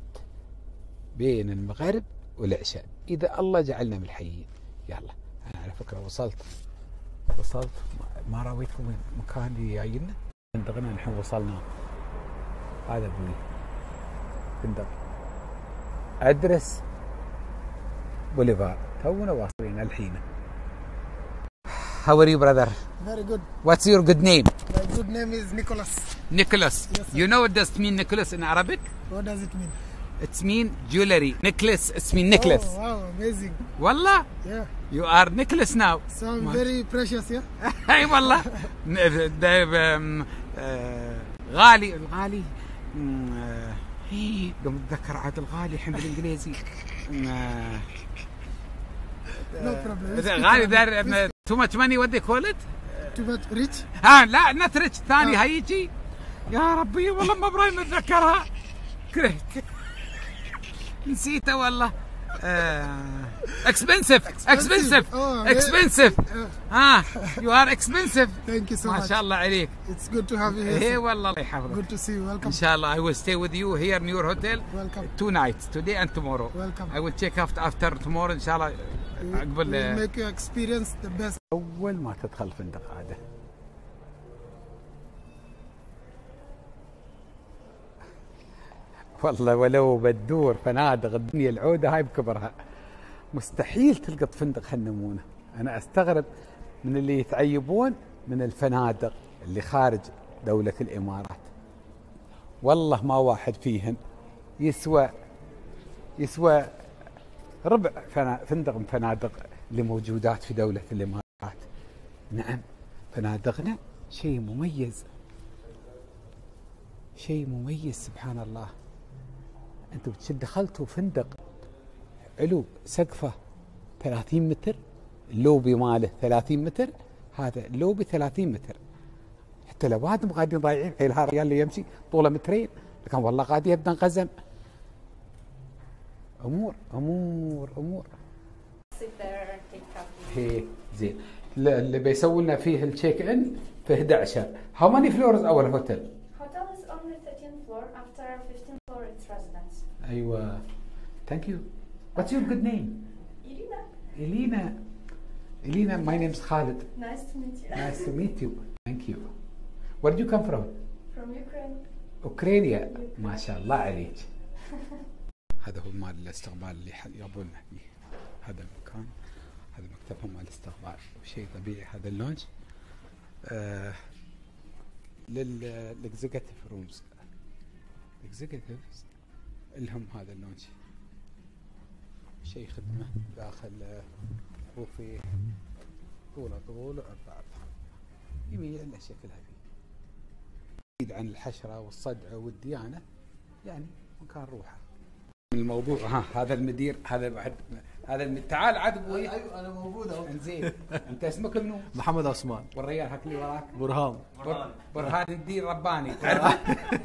بين المغرب والعشاء. إذا الله جعلنا من الحيين يلا أنا على فكرة وصلت. وصلت ما- راويتكم وين المكان اللي جاينا فندقنا الحين وصلنا هذا أبوي فندق ادرس بوليفار تونا واصلين الحين How are you brother? Very good. What's your good name? My good name is Nicholas. Nicholas. Yes, sir. you know what does it mean Nicholas in Arabic? What does it mean? It's mean jewelry. Necklace. It's mean necklace. Oh, wow, amazing. Wallah, Yeah. You are Nicholas now. So I'm very precious, yeah? اي والله غالي الغالي هي قم اتذكر عاد الغالي الحين بالانجليزي غالي دار تو ماتش ماني ودي كولت Too much rich? ها لا نترج ثاني هيجي يا ربي والله ما براي نتذكرها كرهت نسيته والله اكسبنسيف اكسبنسيف Oh, yeah. اكسبنسيف ها يو ار اكسبنسيف Thank you so ما much. شاء الله عليك It's good to have you إيه here. والله الله يحفظك Good to see you. Welcome. ان شاء الله I will stay with you here in your hotel Welcome. two nights today and tomorrow Welcome. I will check after after tomorrow ان شاء الله We'll عقبال make you experience the best. اول ما تدخل فندق هذا والله ولو بتدور فنادق الدنيا العودة هاي بكبرها. مستحيل تلقط فندق هالنمونة. أنا أستغرب من اللي يتعيبون من الفنادق اللي خارج دولة الإمارات. والله ما واحد فيهن يسوى يسوى ربع فندق من فنادق اللي موجودات في دولة الإمارات. نعم فنادقنا شيء مميز. شيء مميز سبحان الله. أنتم دخلتوا فندق علو سقفة 30 متر اللوبي ماله 30 متر هذا اللوبي 30 متر. حتى لو وادم قاعدين ضايعين حيل الرجال اللي يمشي طوله مترين. لكن والله قاعد يبدا انقزم أمور أمور أمور. هي زين. اللي بيسوي لنا فيه ال check in في 11 how many floors are hotel Hotel is only 13th floor. After 15th floor, it's residence. أيوه. thank you what's your good name Irina, إلينا. إلينا. my name's خالد nice to meet you. nice to meet you thank you where you come from From? Ukraine. اوكرانيا ما شاء الله عليك هذا هو مال الاستقبال اللي يبونه هذا المكان. هذا مكتبهم مال الاستقبال شيء طبيعي. هذا ال lounge. آه لل executive rooms ال executives لهم هذا ال lounge شيء. خدمة داخل آه، وفي طوله طول وعرض عرض جميع الأشياء كلها فيه. بعيد عن الحشرة والصدع والديانة يعني مكان روحه. الموضوع ها هذا المدير هذا بعد هذا. تعال عاد أبوي. أيوه أنا موجود أهو. انزين. أنت اسمك منو؟ محمد عثمان. والريال هاك اللي وراك. برهان. بر... برهان. الدين رباني. تعرف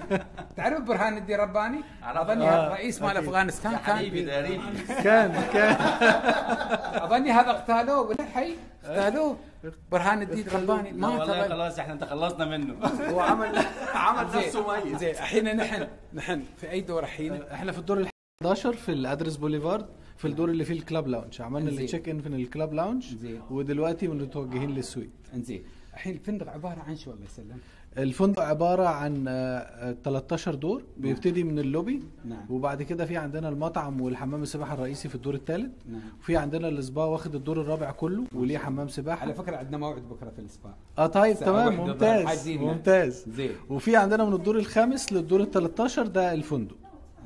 تعرف برهان الدين رباني؟ أظني هذا رئيس مال أفغانستان. كان كان كان. أظني هذا اغتالوه. ولا حي؟ اغتالوه. برهان الدين رباني. ما والله خلاص إحنا تخلصنا منه. هو عمل عمل نفسه زين ميت. زين الحين نحن نحن في أي دور الحين؟ إحنا في الدور ال 11 في ال Address Boulevard. في الدور اللي فيه ال club lounge عملنا. ال check in في ال club lounge. ودلوقتي متوجهين لل suite انزين الحين الفندق عبارة عن شو الله يسلم الفندق عبارة عن آه، آه، 13 دور بيبتدي من اللوبي نعم. وبعد كده في عندنا المطعم والحمام السباحة الرئيسي في الدور الثالث نعم. وفي عندنا السبا واخد الدور الرابع كله وليه حمام سباحة على فكرة عندنا موعد بكرة في السبا آه طيب تمام ممتاز حاجزين. ممتاز زين وفي عندنا من الدور الخامس للدور ال 13 ده الفندق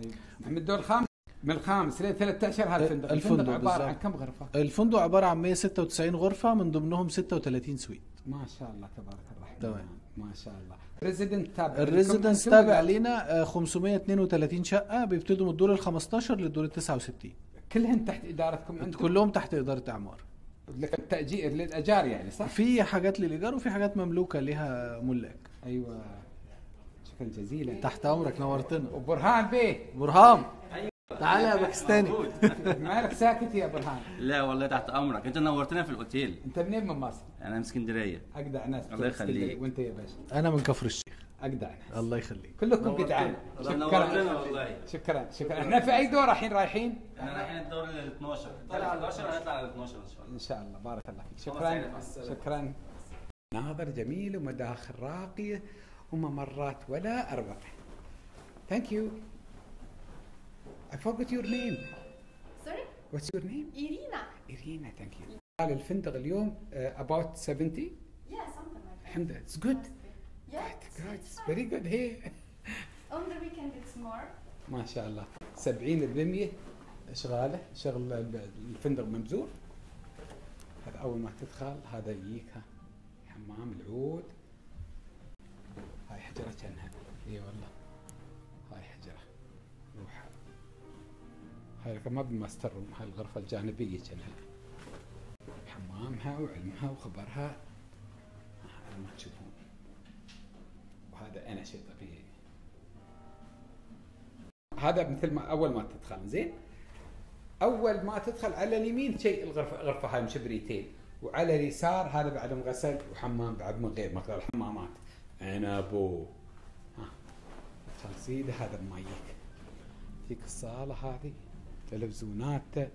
أيوة. من الدور الخامس من الخامس ل 13 هذا الفندق الفندق عبارة عن بالضبط. كم غرفة؟ الفندق عبارة عن 196 غرفة من ضمنهم 36 suite. ما شاء الله تبارك الرحمن تمام. ما شاء الله. resident تابع ال residence أنتم تابع؟ لينا آه، 532 شقة بيبتدوا من الدور ال 15 للدور ال 69 كلهن تحت إدارتكم أنتم؟ كلهم تحت إدارة إعمار. لكن التاجير للأجار يعني صح؟ في حاجات للإيجار وفي حاجات مملوكة ليها ملاك. أيوه. شكرا جزيلا تحت أمرك نورتنا. وبرهان بيه. برهام تعال يا باكستاني. مالك ساكت يا برهان لا والله تحت أمرك. أنت نورتنا في الأوتيل. أنت منين من مصر؟ أنا من اسكندرية. اجدع ناس. الله يخليك. وأنت يا باشا. أنا من كفر الشيخ. اجدع ناس. الله يخليك. كلكم جدعان شكرا. والله. شكرا شكرا. إحنا في أي دور الحين رايحين؟ إحنا رايحين الدور ال 12 طلع على 11 هنطلع على 12 إن شاء الله. إن شاء الله. بارك الله فيك. شكرا. شكرا. مناظر جميله ومداخل راقية وممرات ولا اروع thank you I forgot your name Sorry? What's your name? Irina. إيرينا thank you قال الفندق اليوم uh, about 70 Yeah, something like that. الحمد لله it's good Yeah, it's, good. it's very good here On the weekend it's more. ما شاء الله 70% اشغاله شغل ال- الفندق مبزور هذا اول ما تدخل هذا يجيك ها حمام العود هاي حجره كانها اي والله هاي ما بالماستر روم هاي الغرفة الجانبية كانها حمامها وعلمها وخبرها. هذا ما تشوفون. وهذا أنا شيء طبيعي هذا مثل ما أول ما تدخل زين؟ أول ما تدخل على اليمين شيء الغرفة غرفة هاي مشبريتين. وعلى اليسار هذا بعد مغسل وحمام بعد من غير مقدار الحمامات. أنا أبو. ها. تنسيده هذا المايك تيك الصاله هذه؟ تلفزيوناته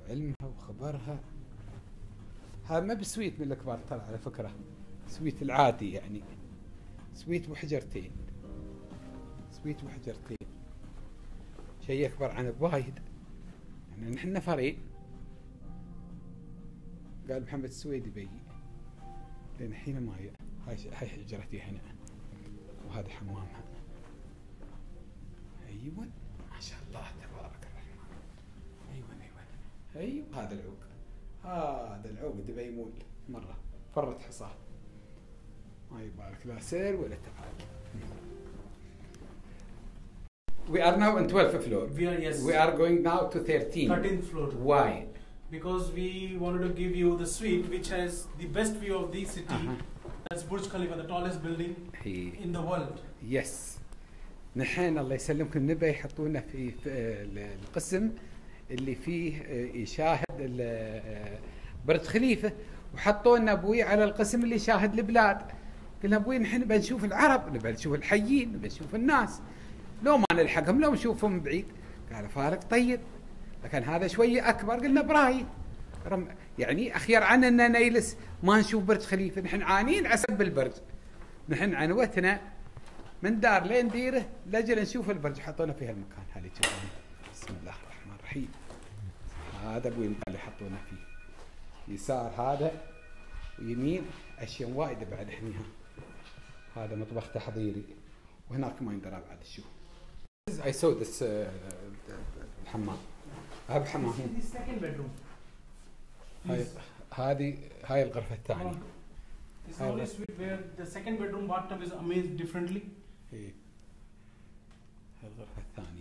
وعلمها وخبرها. هذا ما بسويت من الكبار ترى على فكرة. سويت العادي يعني. سويت وحجرتين سويت وحجرتين شيء اكبر عن بوايد يعني نحن نفرين قال محمد السويدي بيجي لأن الحين ما هي هاي حجرتي هنا. وهذا حمامها. أيوه. ما شاء الله. أيوه أيوه هذا العوق هذا العوق دبي مول مره فرت حصاه ما يبارك لا سير ولا تعال We are now on 12th floor. We are yes. We are going now to 13. 13th floor. Why? Because we wanted to give you the suite which has the best view of the city. Uh-huh. That's Burj Khalifa, the tallest building هي in the world. يس نحن الله يسلمكم نبي يحطونا في, في ال- القسم اللي فيه آه، يشاهد آه، برج خليفة وحطونا أبوي على القسم اللي يشاهد البلاد. قلنا أبوي نحن بنشوف العرب نبي نشوف الحيين نبي نشوف الناس. لو ما نلحقهم لو نشوفهم بعيد. قال فارق طيب. لكن هذا شوية أكبر. قلنا براي رم يعني أخير عنا ان نجلس ما نشوف برج خليفة. نحن عانين عسب البرج. نحن عنوتنا من دار لين ديره لأجل نشوف البرج. حطونا في هالمكان هذه بسم الله الرحمن الرحيم. هذا المكان اللي حطونا فيه. يسار هذا ويمين أشياء وايد بعد هنيها هذا مطبخ تحضيري. وهناك ما يندرى بعد شو. Saw this uh, الحمام. هذا حمام This is the second bedroom. هاي هذه هاي الغرفة الثانية. This is Oh, the only that's- suite where the second bedroom bathtub is amazed differently. إيه. الغرفة الثانية.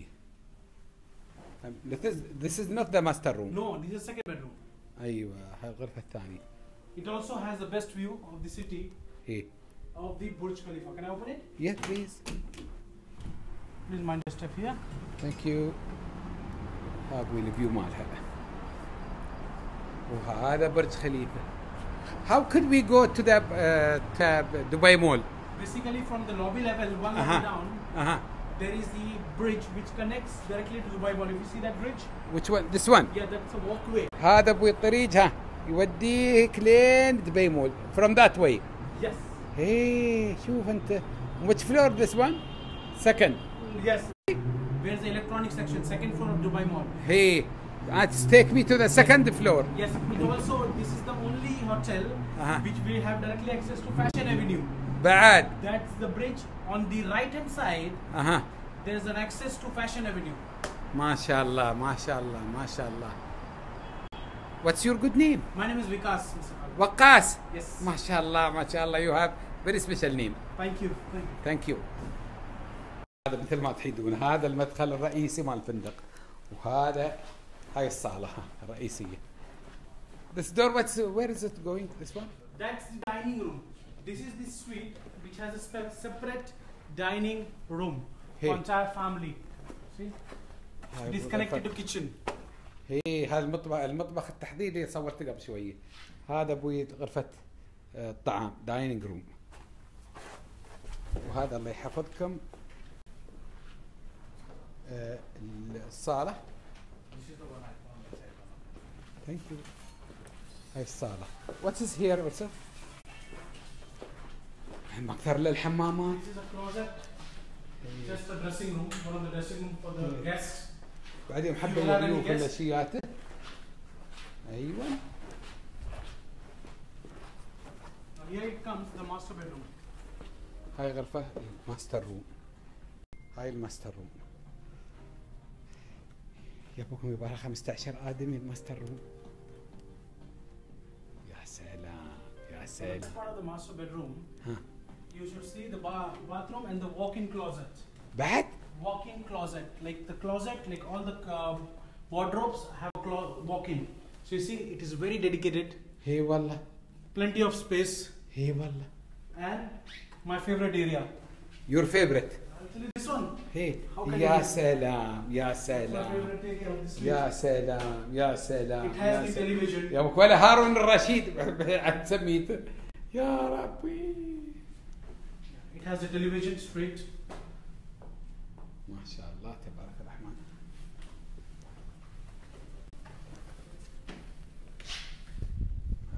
This is, this is not the master room No, this is second bedroom. أيوة هاي الغرفة الثانية It also has the best view of the city إيه of the Burj Khalifa. Can I open it? Yeah please Please mind the step here. Thank you ها أبوي الفيو مالها وهذا برج خليفة How could we go to the uh, to Dubai Mall? Basically, from the lobby level, one Uh-huh. level down, Uh-huh. there is the bridge which connects directly to Dubai Mall. If you see that bridge, Which one? This one? yeah, that's a walkway. هذا ابوي الطريق ها يوديك لين دبي مول from that way Yes. hey شوف انت which floor this one second Yes. Where's the electronic section? Second floor of Dubai Mall. hey let's take me to the second floor Yes. It also, this is the only hotel Uh-huh. which we have directly access to Fashion Avenue. بعد That's the bridge. On the right hand side, أها there's an access to Fashion Avenue. ما شاء الله what's your good name My name is Vikas. وقاس Yes. شاء الله you have very special name Thank you. Thank you. هذا مثل ما تحيدون هذا المدخل الرئيسي مال الفندق وهذا هاي الصالة الرئيسية This door what's where is it going this one That's the dining room. This is the suite which has a separate dining room. Hey. for entire family. See? It is connected to kitchen. هي هذا المطبخ المطبخ التحضيري اللي صورته قبل شوية هذا أبوي غرفة آه، الطعام dining room وهذا الله يحفظكم. آه، الصالة. thank you هاي الصالة. واتس هير اولسو أكثر للحمامات This is a closet. Just the dressing room. One of the dressing room for the guests. بعدين محبب You have any الضيوف? ولا شياته أيوه. هاي غرفة. ماستر روم هاي الماستر روم يبوكم يبغى 15 آدمي الماستر روم يا سلام يا سلام. You should see the ba- bathroom and the walk-in closet. بعد Walk-in closet, like the closet, like all the uh, wardrobes have a clo- walk-in. So you see, it is very dedicated, هي والله plenty of space, هي والله and my favorite area. يور فيفرت Actually, this one. هي How can يا you- سلام يا It's my سلام favorite area of this يا place. سلام يا سلام It يا has the سلام television. يا أبوك ولا هارون الرشيد عاد سميته يا ربي It has the television straight. ما شاء الله تبارك الرحمن.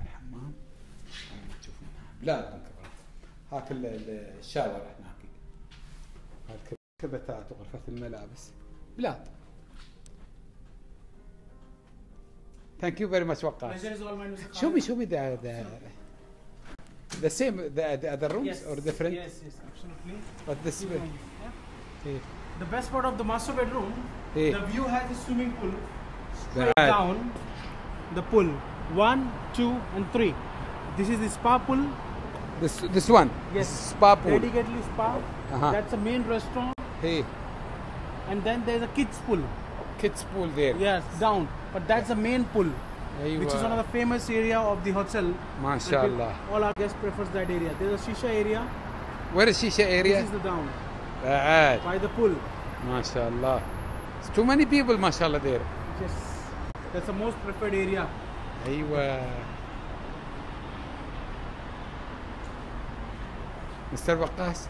الحمام. من كبرات هاك ال- ال- الشاور هناك هاي الكبتات وغرفة الملابس. بلاد ثانك يو فيري ماتش وقاص. Pleasure is all mine, the same the, the other rooms Yes. or different, Yes, yes, absolutely. but this way. Yeah. The best part of the master bedroom, hey. the view has a swimming pool straight Right. down. The pool, one, two, and three. This is the spa pool. This this one. Yes. Spa pool. Dedicatedly spa. Uh-huh. That's the main restaurant, Hey, and then there's a kids pool. kids pool there. Yes, down. But that's the main pool, which is one of the famous area of the hotel. ما And شاء peop- الله. All our guests prefers that area. There's a shisha area. Where is Shisha This area? is the down بعد by the pool. ما شاء الله. It's too many people ما شاء الله there. Yes, that's the most preferred area. ايوه. Mr. Waqas,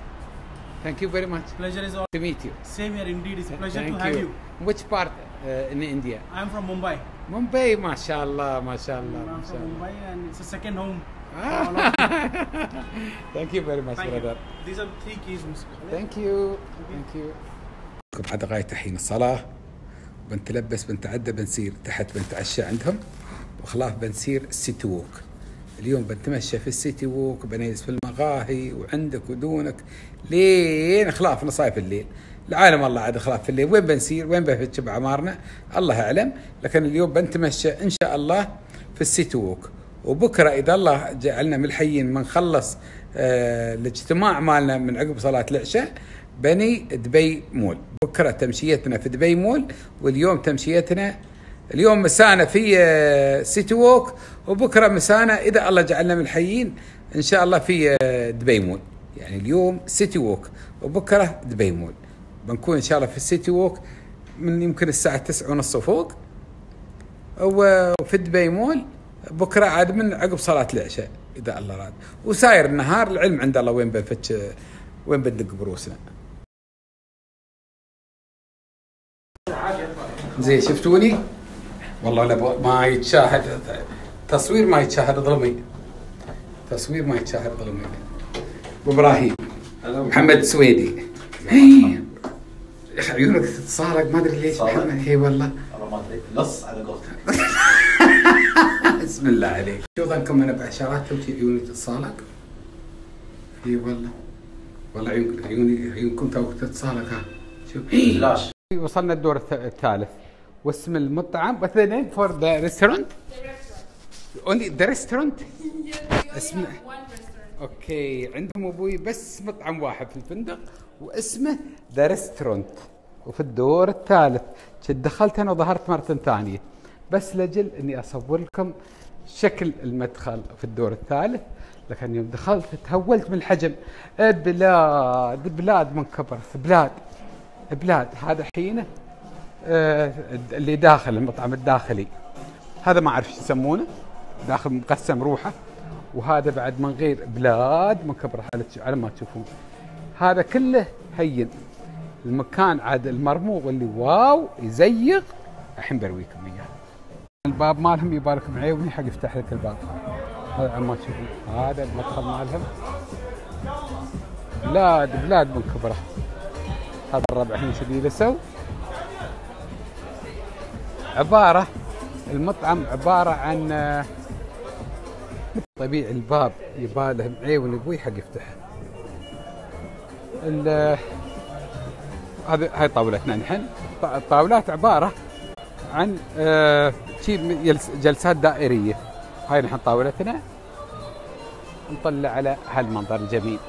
thank you very much Pleasure is all. to meet you. Same here indeed. It's a pleasure Thank to have you. Which part uh, in India? I'm from Mumbai. Mumbai, ما شاء الله ما شاء الله ما from شاء الله. Mumbai and it's a second home. Thank you very much Thank brother. you. These are three keys, Mr. ثانك يو ثانك يو بعد غاية حين الصلاة بنتلبس بنتعدى بنسير تحت بنتعشى عندهم وخلاف بنسير السيتي ووك اليوم بنتمشى في ال City Walk بنجلس في المقاهي وعندك ودونك لين خلاف نصايف الليل العالم الله عاد خلاف في الليل. وين بنسير؟ وين بنفتش بعمارنا الله أعلم. لكن اليوم بنتمشى إن شاء الله في ال City Walk وبكرة إذا الله جعلنا من الحيين بنخلص آه الاجتماع مالنا من عقب صلاة العشاء بني دبي مول. بكرة تمشيتنا في دبي مول واليوم تمشيتنا اليوم مسانا في آه، City Walk وبكرة مسانا إذا الله جعلنا من الحيين إن شاء الله في آه، دبي مول. يعني اليوم City Walk وبكرة دبي مول. بنكون إن شاء الله في ال City Walk من يمكن الساعة تسعة ونص وفوق وفي دبي مول بكرة عاد من عقب صلاة العشاء إذا الله راد. وساير النهار العلم عند الله وين بنفتش وين بندق بروسنا. زين شفتوني؟ والله لا ما يتشاهد تصوير ما يتشاهد ظلمي. تصوير ما يتشاهد ظلمي. إبراهيم محمد سويدي. هي. يا أخي عيونك تتصالق ما أدري ليش؟ محمد هي والله. والله ما أدري. نص على قولتك. بسم الله عليك. شو ظنكم أنا بعشرات تمشي عيوني تتصالق؟ اي والله. والله عيون عيوني عيونكم تو تتصالق ها. شوف. فلاش وصلنا الدور الث- الثالث. واسم المطعم. The name for the restaurant? only the restaurant? اسمه okay عندهم أبوي بس مطعم واحد في الفندق. واسمه The Restaurant وفي الدور الثالث كنت دخلت أنا وظهرت مرة ثانية. بس لأجل إني أصور لكم شكل المدخل في الدور الثالث. لكن يوم دخلت تهولت من الحجم. بلاد بلاد من كبرت بلاد بلاد. هذا حينه آه، اللي داخل المطعم الداخلي. هذا ما أعرف شو يسمونه. داخل مقسم روحه. وهذا بعد من غير بلاد مكبره على على ما تشوفون. هذا كله هين. المكان عاد المرموق اللي واو يزيغ الحين برويكم إياه. الباب مالهم يبارك معيوني حق يفتح لك الباب. هذا على ما تشوفون هذا المدخل مالهم. بلاد بلاد من كبره. هذا الربع الحين شو يلسوا عبارة المطعم عبارة عن طبيعي الباب يباله معيون أبوي حق يفتح ال- هذه هاي طاولتنا نحن. الطاولات عبارة عن آه، شي يلس- جلسات دائرية. هاي نحن طاولتنا. نطلع على هالمنظر الجميل.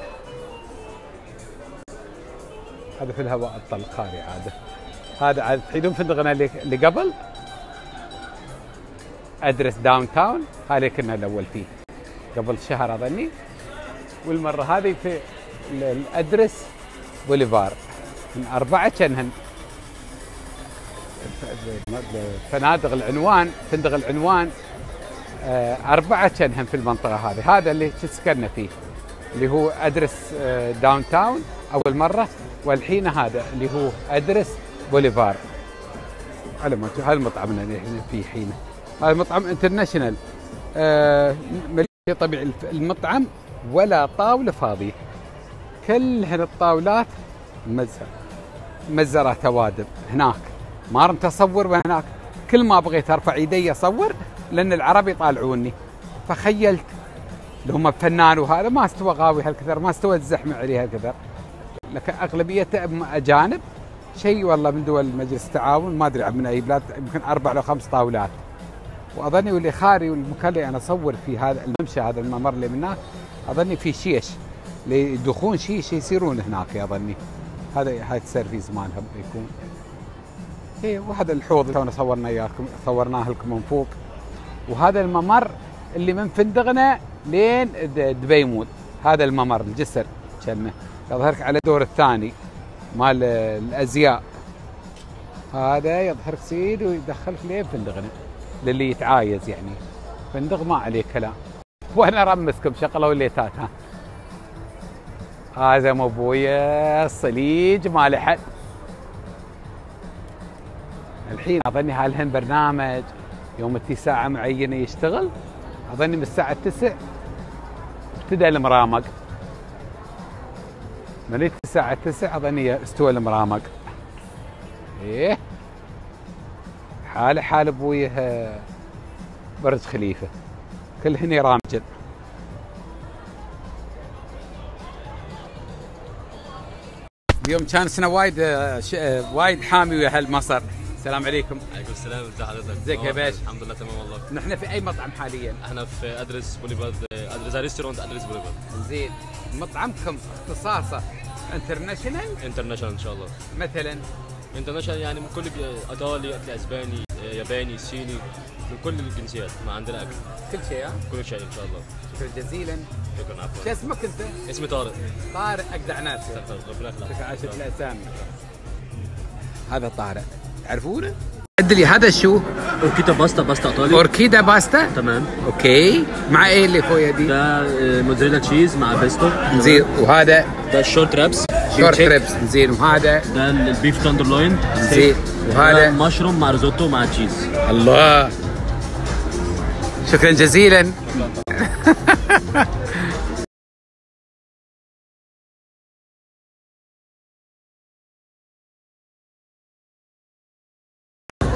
هذا في الهواء الطلق هذه عادة. هذا عاد تحيدون فندقنا اللي قبل؟ أدرس داون تاون هذا كنا الأول فيه. قبل شهر أظني. والمرة هذه في الأدرس بوليفار. من أربعة كانهن فنادق العنوان فندق العنوان آه، أربعة كانهم في المنطقة هذه. هذا اللي سكننا فيه اللي هو Address آه، Downtown أول مرة والحين هذا اللي هو Address Boulevard. على ما هذا المطعم اللي إحنا فيه حين. هذا مطعم international آه طبيعي. المطعم ولا طاولة فاضية. كلهن الطاولات مزة مزرة توادم هناك ما رمت اصور من هناك كل ما بغيت أرفع إيدي أصور لأن العرب يطالعوني. فخيلت. لو هم فنان وهذا ما استوى غاوي هالكثر ما استوى الزحمة عليه هالكثر. لكن اغلبيته أجانب. شيء والله من دول مجلس التعاون ما أدري من أي بلاد يمكن أربع لو خمس طاولات. وأظني واللي خاري والمكان اللي أنا أصور في هذا الممشى هذا الممر اللي من هناك أظني في شيش. اللي يدخون شيش يصيرون هناك اظني هذا هاي ال service مالهم يكون. إيه وهذا الحوض تونا صورنا اياكم صورناه لكم من فوق. وهذا الممر اللي من فندقنا لين دبي مول هذا الممر الجسر كأنه. يظهرك على الدور الثاني مال الأزياء. هذا يظهرك سيد ويدخلك لين فندقنا. للي يتعايز يعني. فندق ما عليه كلام. وأنا ارمسكم شغله والليتات ها. هذا مو أبويا الصليج ما له حد. الحين أظني هالهن برنامج يوم التي ساعة معينة يشتغل. أظني من الساعة 9 ابتدى المرامق. من الساعة 9 أظني استوى المرامق. إيه. حاله حال ابويه برج خليفة. كلهن يرامجن اليوم كان سنة وايد آه، ش- آه، وايد حامي ويا هالمصر. السلام عليكم. عليكم السلام ازي حضرتك ازيك يا باشا؟ الحمد لله تمام والله. نحن في أي مطعم حاليا؟ إحنا في Address Boulevard Address restaurant Address Boulevard. زين. مطعمكم اختصاصه international international إن شاء الله. مثلا؟ international يعني من كل إيطالي اكل أسباني آه، ياباني صيني. من كل الجنسيات ما عندنا اكل كل شيء ها؟ كل شيء إن شاء الله. شكرا جزيلا. شكرا شو عفوا اسمك أنت؟ اسمي طارق. طارق اجدع ناس. ربنا يخليك عاشت الاسامي هذا طارق. تعرفونه؟ عد لي هذا شو؟ أوركيدا pasta pasta إيطالي. أوركيدا باستا؟ تمام. okay. مع إيه اللي فوق دي؟ ده آه، mozzarella cheese مع بيستو. زين وهذا؟ ده ال short ribs. short ribs زين وهذا؟ ده ال beef tenderloin زين وهذا؟ مشروم مع risotto مع cheese. الله. شكرا جزيلا.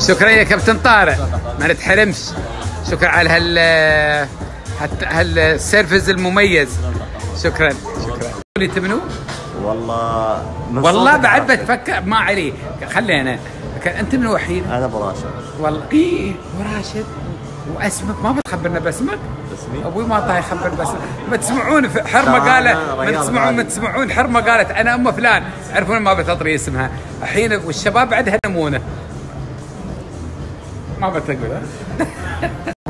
شكرا يا كابتن طارق ما نتحرمش. شكرا على هال هال- هالسيرفيس المميز. شكرا شكرا. انت منو؟ والله من والله بعد. بتفكر ما عليه خلينا. أنت من وحيد؟ أنا براشد. والله إيه وراشد واسمك ما بتخبرنا باسمك؟ اسمي أبوي ما طايح يخبر بس. ما تسمعون حرمة قالت ما تسمعون ما. تسمعون حرمة قالت أنا أم فلان. تعرفون ما بتطري اسمها. الحين والشباب بعدها نمونة. ما بتقول؟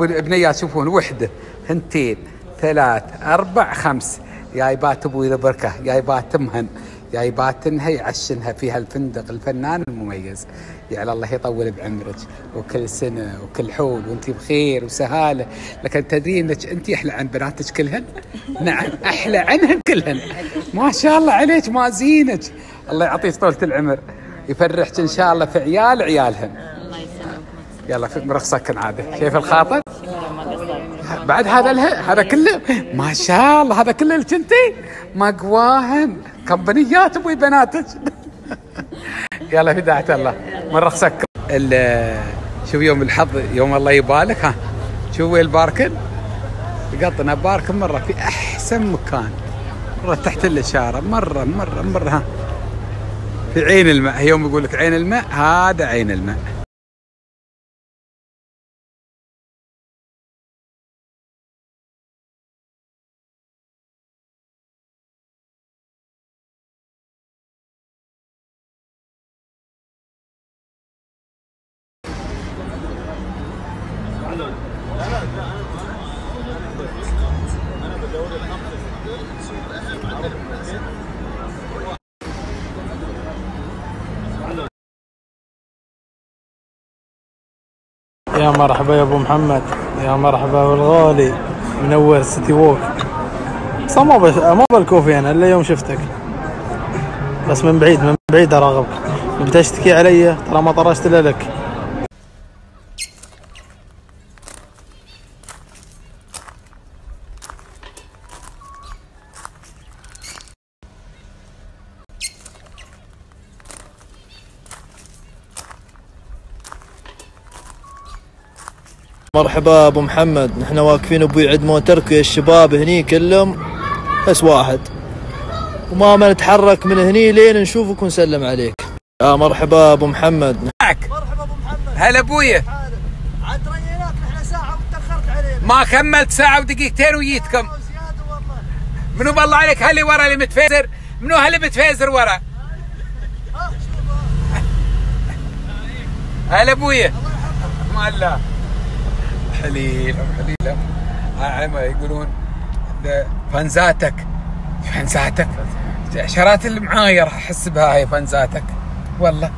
البنيات شوفون وحدة. ثنتين ثلاث أربع خمس. جايبات أبوي ذا بركة جايبات مهن جايباتنها يعشنها فيها الفندق الفنان المميز. يعني الله يطول بعمرك وكل سنة وكل حول وانت بخير وسهالة. لكن تدرين انك انت أحلى عن بناتك كلهن؟ نعم أحلى عنهن كلهن. ما شاء الله عليك ما زينك الله يعطيك طولة العمر. يفرحك إن شاء الله في عيال عيالهن. يلا في مرخصك عاده شايف الخاطر؟ بعد هذا هذا كله؟ ما شاء الله هذا كله اللي كنتي ما قواهن كمبنيات أبوي بناتك يلا في داعة الله. من رخصك شوف يوم الحظ يوم الله يبالك ها. شوف وين الباركن قطنا باركن مرة في أحسن مكان. مرة تحت الإشارة. مرة مرة مرة ها. في عين الماء. يوم يقول لك عين الماء هذا عين الماء. يا مرحبا يا ابو محمد يا مرحبا بالغالي منور سيتي ووك. بس ما. ما بالكوفي أنا إلا يوم شفتك. بس من بعيد من بعيد اراقبك بتشتكي علي ترى ما طرشت لك. مرحبا أبو محمد. نحن واقفين أبوي عند موترك يا الشباب هني كلهم بس واحد. وما ما نتحرك من هني لين نشوفك ونسلم عليك. يا مرحبا أبو محمد. هلا ابويا عاد ريناك نحن ساعة وتاخرت علينا. ما كملت ساعة ودقيقتين وجيتكم. منو بالله عليك هاللي ورا اللي متفيزر؟ منو هاللي متفيزر ورا؟ هلا ابويا ما الله. حليل حليل على ما يقولون فنزاتك فنزاتك معاي راح أحس بها هاي فنزاتك والله.